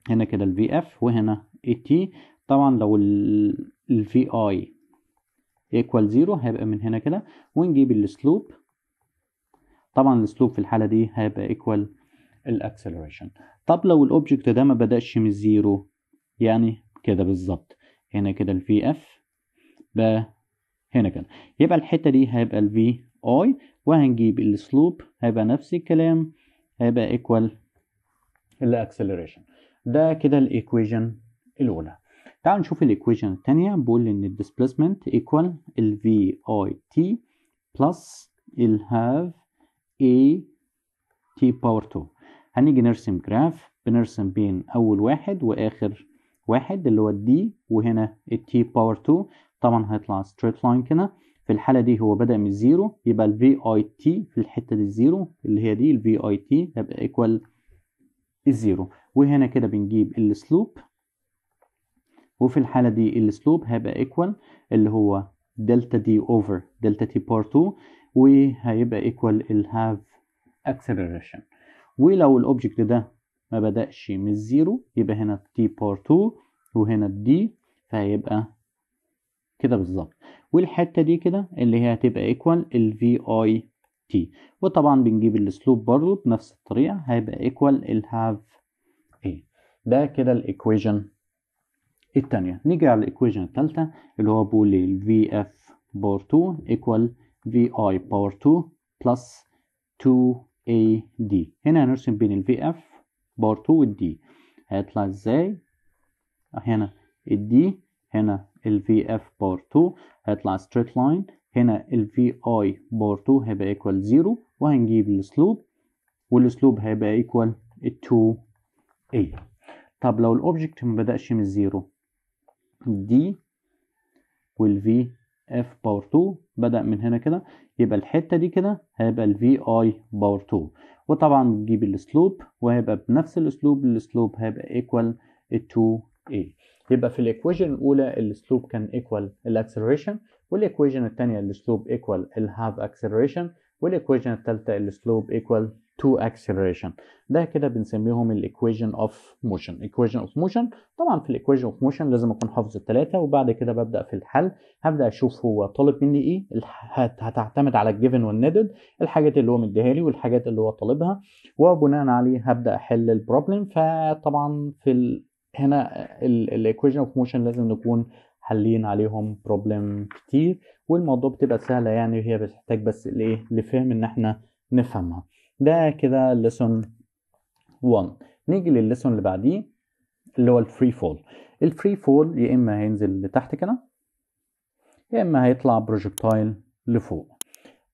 [SPEAKER 1] هنا كده ال VF وهنا ال T. طبعا لو ال VI equal 0 هيبقى من هنا كده. ونجيب ال slope طبعا ال slope في الحالة دي هيبقى equal ال acceleration طب لو ال object ده ما بدأش من ال zero يعني كده بالظبط. هنا كده ال VF بقى هنا كده يبقى الحتة دي هيبقى ال VI وهنجيب ال slope هيبقى نفس الكلام هيبقى equal ال acceleration ده كده ال equation الأولى. تعالوا نشوف ال equation الثانية بقول إن ال displacement equal ال VIT plus ال half A T power 2 هنيجي نرسم graph بنرسم بين أول واحد وآخر واحد اللي هو ال D وهنا ال T power 2 طبعا هيطلع straight line كده. في الحالة دي هو بدأ من ال zero يبقى ال VIT في الحتة دي ال zero اللي هي دي ال VIT هيبقى equal ال zero وهنا كده بنجيب ال slope وفي الحالة دي ال slope هيبقى equal اللي هو delta D over delta T power 2 وهيبقى equal ال half acceleration ولو ال object ده ما بدأش من ال zero يبقى هنا T power 2 وهنا ال D فهيبقى كده بالظبط. والحتة دي كده اللي هي هتبقى equal ال VIT وطبعا بنجيب ال slope برضو بنفس الطريقة هيبقى equal ال half A ده كده ال equation التانية. نيجي على ال equation التالتة اللي هو بيقول لي ال VF power 2 equal VI power 2 plus 2AD هنا هنرسم بين ال VF power 2 وال D. هيطلع إزاي؟ هنا ال D هنا ال VF power 2 هيطلع straight line. هنا ال VI power 2 هيبقى equal 0 وهنجيب ال slope. وال slope هيبقى equal 2A طب لو ال object ما بدأش من ال zero دي وال VF power 2 بدأ من هنا كده يبقى الحتة دي كده هيبقى ال VI power 2 وطبعا بتجيب ال slope وهيبقى بنفس الاسلوب ال slope هيبقى equal 2A يبقى في الايكويشن الأولى السلوب كان ايكوال الأكسلريشن والايكويشن الثانية السلوب ايكوال الهاف اكسلريشن وال equation الثالثه ال slope equal 2 acceleration. ده كده بنسميهم ال equation of motion equation of motion طبعا في ال equation of motion لازم أكون حافظ الثلاثه وبعد كده ببدأ في الحل. هبدأ أشوف هو طالب مني إيه هتعتمد على ال given وال needed الحاجات اللي هو مديها لي والحاجات اللي هو طالبها. وبناء عليه هبدأ أحل ال problem فطبعا في. هنا ال equation of motion لازم نكون حالين عليهم problem كتير والموضوع بتبقى سهلة يعني هي بتحتاج بس لإيه؟ لفهم إن إحنا نفهمها. ده كده lesson 1 نيجي للل lesson اللي بعديه اللي هو ال free fall ال free fall يا إما هينزل لتحت كده يا إما هيطلع projectile لفوق.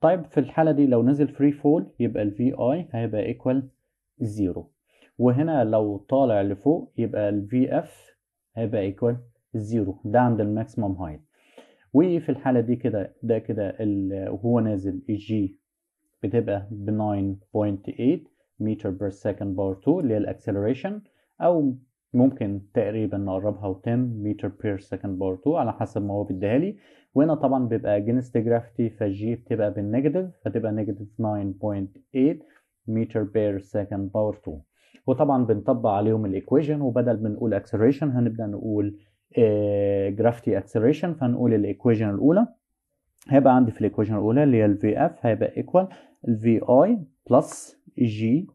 [SPEAKER 1] طيب في الحالة دي لو نزل free fall يبقى ال VI هيبقى equal zero وهنا لو طالع لفوق يبقى ال VF هيبقى equal zero ده عند ال maximum height وفي الحالة دي كده ده كده وهو نازل ال G بتبقى ب 9.8 meter per second power 2 اللي هي ال acceleration أو ممكن تقريبا نقربها و 10 meter per second power 2 على حسب ما هو بيديها لي. وهنا طبعا بيبقى against gravity فال G بتبقى بال negative فتبقى negative 9.8 meter per second power 2 وطبعا بنطبق عليهم ال equation وبدل ما نقول acceleration هنبدأ نقول gravity acceleration فهنقول ال equation الأولى. هيبقى عندي في ال equation الأولى اللي هي ال VF هيبقى equal ال VI plus GT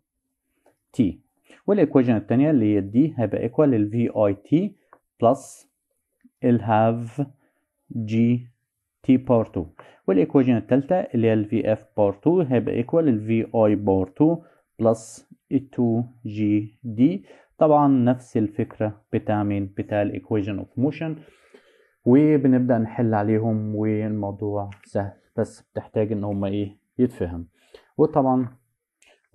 [SPEAKER 1] وال equation الثانية اللي هي دي هيبقى equal ال VI T plus ال half GT power 2 وال equation الثالثه اللي هي ال VF power 2 هيبقى equal ال VI power 2 plus ال 2GD طبعا نفس الفكرة بتاع مين بتاع ال equation of motion وبنبدأ نحل عليهم والموضوع سهل بس بتحتاج إن هما إيه يتفهم. وطبعا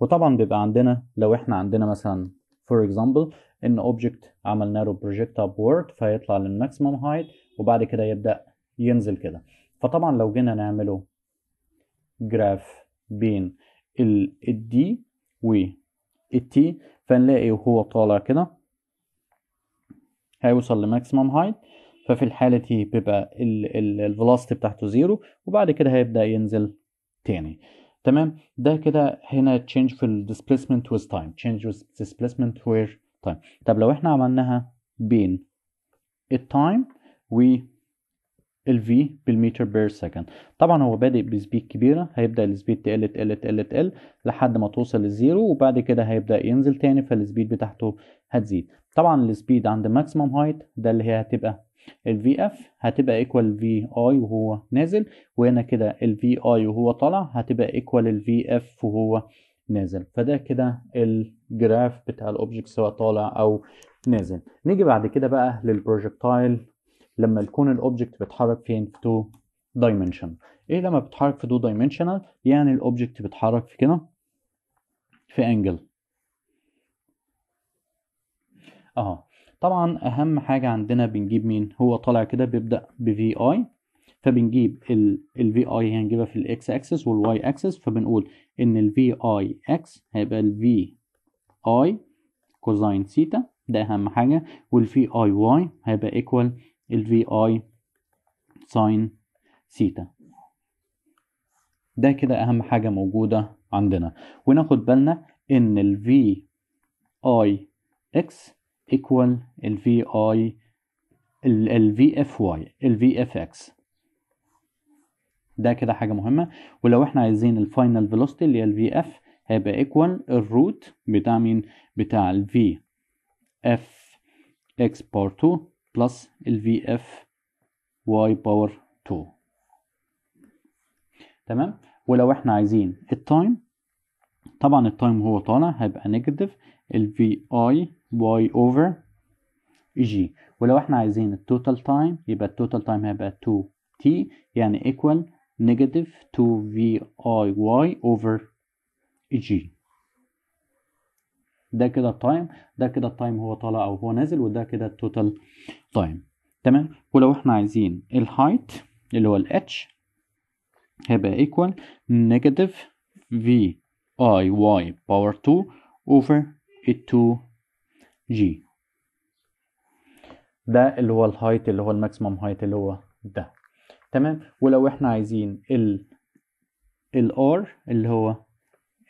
[SPEAKER 1] وطبعا بيبقى عندنا لو إحنا عندنا مثلا for example إن object عملنا له project upward فيطلع لل maximum height وبعد كده يبدأ ينزل كده. فطبعا لو جينا نعمله graph بين ال D T فنلاقي وهو طالع كده. هيوصل ل maximum height ففي الحالة دي بيبقى ال velocity بتاعته zero وبعد كده هيبدأ ينزل تاني. تمام؟ ده كده هنا change في ال displacement with time change with displacement where time. طب لو إحنا عملناها بين ال time و ال V بالمتر per second طبعا هو بادئ ب speed كبيرة هيبدأ ال speed تقل تقل تقل تقل لحد ما توصل لل zero وبعد كده هيبدأ ينزل تاني فال speed بتاعته هتزيد. طبعا ال speed عند maximum height ده اللي هي هتبقى ال VF هتبقى equal VI وهو نازل وهنا كده ال VI وهو طالع هتبقى equal ال VF وهو نازل. فده كده ال graph بتاع ال object سواء طالع أو نازل. نيجي بعد كده بقى لل projectile لما يكون ال object بيتحرك فين في 2 dimension إيه لما بيتحرك في 2 dimensional يعني ال object بيتحرك في كده؟ في angle اهو طبعا أهم حاجة عندنا بنجيب مين؟ هو طالع كده بيبدأ ب VI فبنجيب ال VI هنجيبها في الاكس اكسس وال Y axis فبنقول إن ال VIX هيبقى ال V I cosine theta ده أهم حاجة وال VIY هيبقى equal ال VI sine theta ده كده أهم حاجة موجودة عندنا. وناخد بالنا إن ال VIX equal ال في اي ال في اف واي ال في اف إكس ده كده حاجة مهمة. ولو إحنا عايزين ال final velocity اللي هي ال VF هيبقى equal ال root بتاع مين؟ بتاع ال VFX power 2 plus ال VFY power 2 تمام؟ ولو إحنا عايزين ال time طبعا ال time هو طالع هيبقى negative ال VIY over G ولو إحنا عايزين ال total time يبقى ال total time هيبقى 2 T يعني equal negative 2 VIY over G ده كده ال time ده كده ال time هو طالع أو هو نازل وده كده ال total time. تمام؟ ولو إحنا عايزين ال height اللي هو ال H هيبقى equal negative VIY power 2 over 2 G ده اللي هو ال height اللي هو ال maximum height اللي هو ده. تمام؟ ولو إحنا عايزين ال ال R اللي هو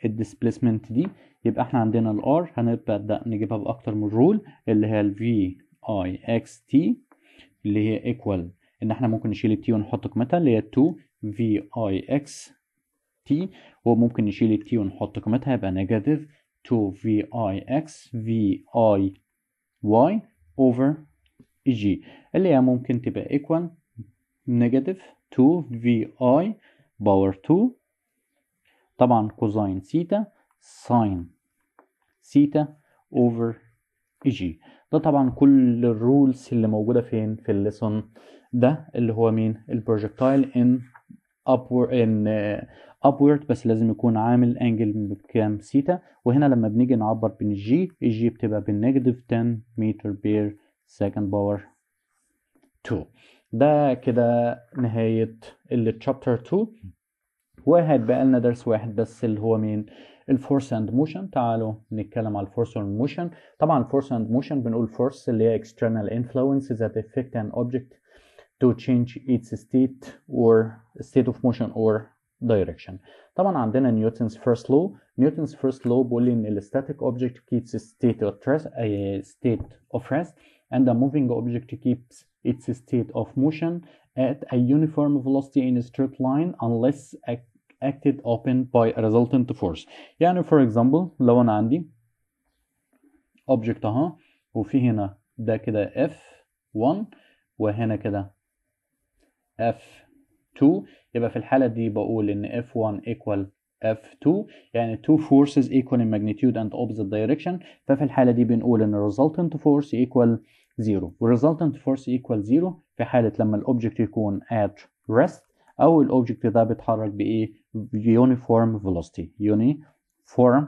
[SPEAKER 1] ال displacement دي يبقى إحنا عندنا ال R هنبدأ نجيبها بأكتر من rule اللي هي ال VIX T اللي هي equal إن إحنا ممكن نشيل ال T ونحط قيمتها اللي هي 2 VIX T وممكن نشيل ال T ونحط قيمتها يبقى negative 2 في اي إكس في اي واي اوفر جي اللي هي ممكن تبقى equal negative 2 VI power 2 طبعا cosine theta sine theta over G ده طبعا كل ال rules اللي موجودة فين؟ في ال lesson. ده اللي هو مين؟ ال projectile ان upward ان upward بس لازم يكون عامل angle بكام؟ سيتا وهنا لما بنيجي نعوض بال G ال G بتبقى بال negative 10 متر per second power 2 ده كده نهاية ال chapter 2 وهيتبقى لنا درس واحد بس اللي هو مين؟ الفورس اند موشن تعالوا نتكلم على الفورس اند موشن طبعا الفورس اند موشن بنقول فورس اللي هي external influences that affect an object to change its state or state of motion or direction طبعا عندنا نيوتنز first law نيوتنز first law بيقول لي ان ال static object keeps its state of rest a state of rest and a moving object keeps its state of motion at a uniform velocity in a straight line unless acted upon by a resultant force يعني for example لو أنا عندي object اهو وفي هنا ده كده F1 وهنا كده F2 يبقى في الحالة دي بقول إن F1 equal F2 يعني two forces equal in magnitude and opposite direction ففي الحالة دي بنقول إن resultant force equal 0 و resultant force equal 0 في حالة لما ال object يكون at rest أو الأوبجكت ده بيتحرك بإيه uniform velocity uniform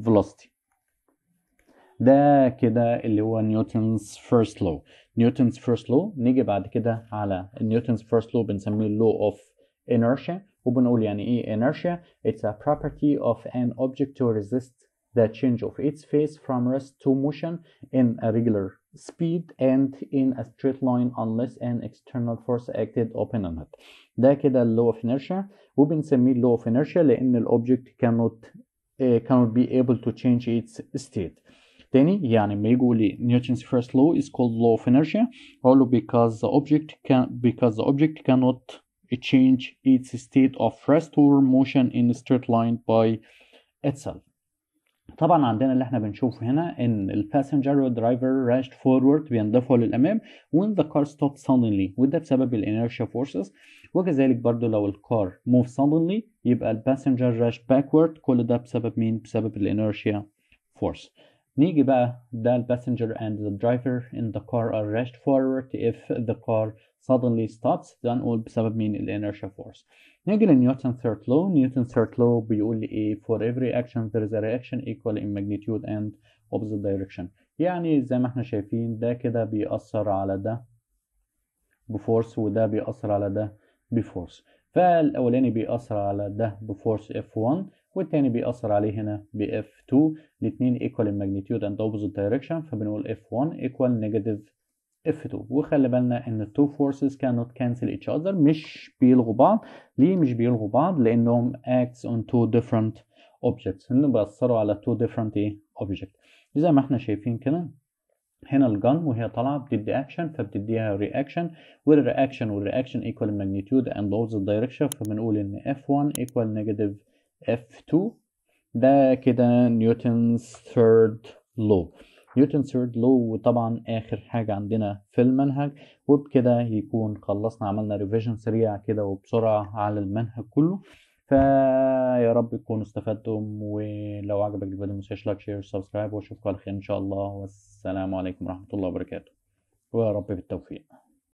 [SPEAKER 1] velocity ده كده اللي هو نيوتنز فيرست لو نيوتنز فيرست لو نيجي بعد كده على نيوتنز فيرست لو بنسميه لو اوف inertia وبنقول يعني ايه inertia it's a property of an object to resist the change of its phase from rest to motion in a regular speed and in a straight line unless an external force acted upon it ده كده law of inertia وبنسميه law of inertia لان الاوبجكت cannot uh, cannot be able to change its state تاني يعني لما يجوا لي Newton's first law is called law of inertia all because the object can because the object cannot change its state of rest or motion in a straight line by itself طبعا عندنا اللي إحنا بنشوفه هنا إن الباسنجر والدرايفر راشد فورورد بيندفعوا للأمام when the car stops suddenly. وده بسبب الانيرشيا forces. وكذلك برضو لو ال car move suddenly يبقى ال passenger rush backward. كل ده بسبب مين؟ بسبب ال inertia force. نيجي بقى ده ال passenger and the driver in the car are rushed forward. if the car suddenly stops ده نقول بسبب مين؟ ال inertia force. نيجي لنيوتن third law. نيوتن third law بيقول لي إيه؟ For every action there is a reaction equal in magnitude and opposite direction. يعني زي ما إحنا شايفين ده كده بيأثر على ده بفورس وده بيأثر على ده بفورس. فالأولاني بيأثر على ده بفورس F1 والتاني بيأثر عليه هنا ب F2 الاتنين equal in magnitude and opposite direction فبنقول F1 equal negative F2 وخلي بالنا إن two forces cannot cancel each other مش بيلغوا بعض. ليه مش بيلغوا بعض؟ لأنهم acts on two different objects. ان بيأثروا على two different إيه؟ object. زي ما إحنا شايفين كده هنا ال gun وهي طالعة بتدي اكشن فبتديها reaction وال reaction وال reaction equal magnitude and opposite direction فبنقول إن F1 equal negative F2 ده كده Newton's third law Newton third law وطبعا آخر حاجة عندنا في المنهج وبكده يكون خلصنا عملنا revision سريع كده وبسرعة على المنهج كله. فيا رب تكونوا استفدتم ولو عجبك الفيديو متنساش like share subscribe وأشوفكم على خير إن شاء الله. والسلام عليكم ورحمة الله وبركاته. ويا رب بالتوفيق.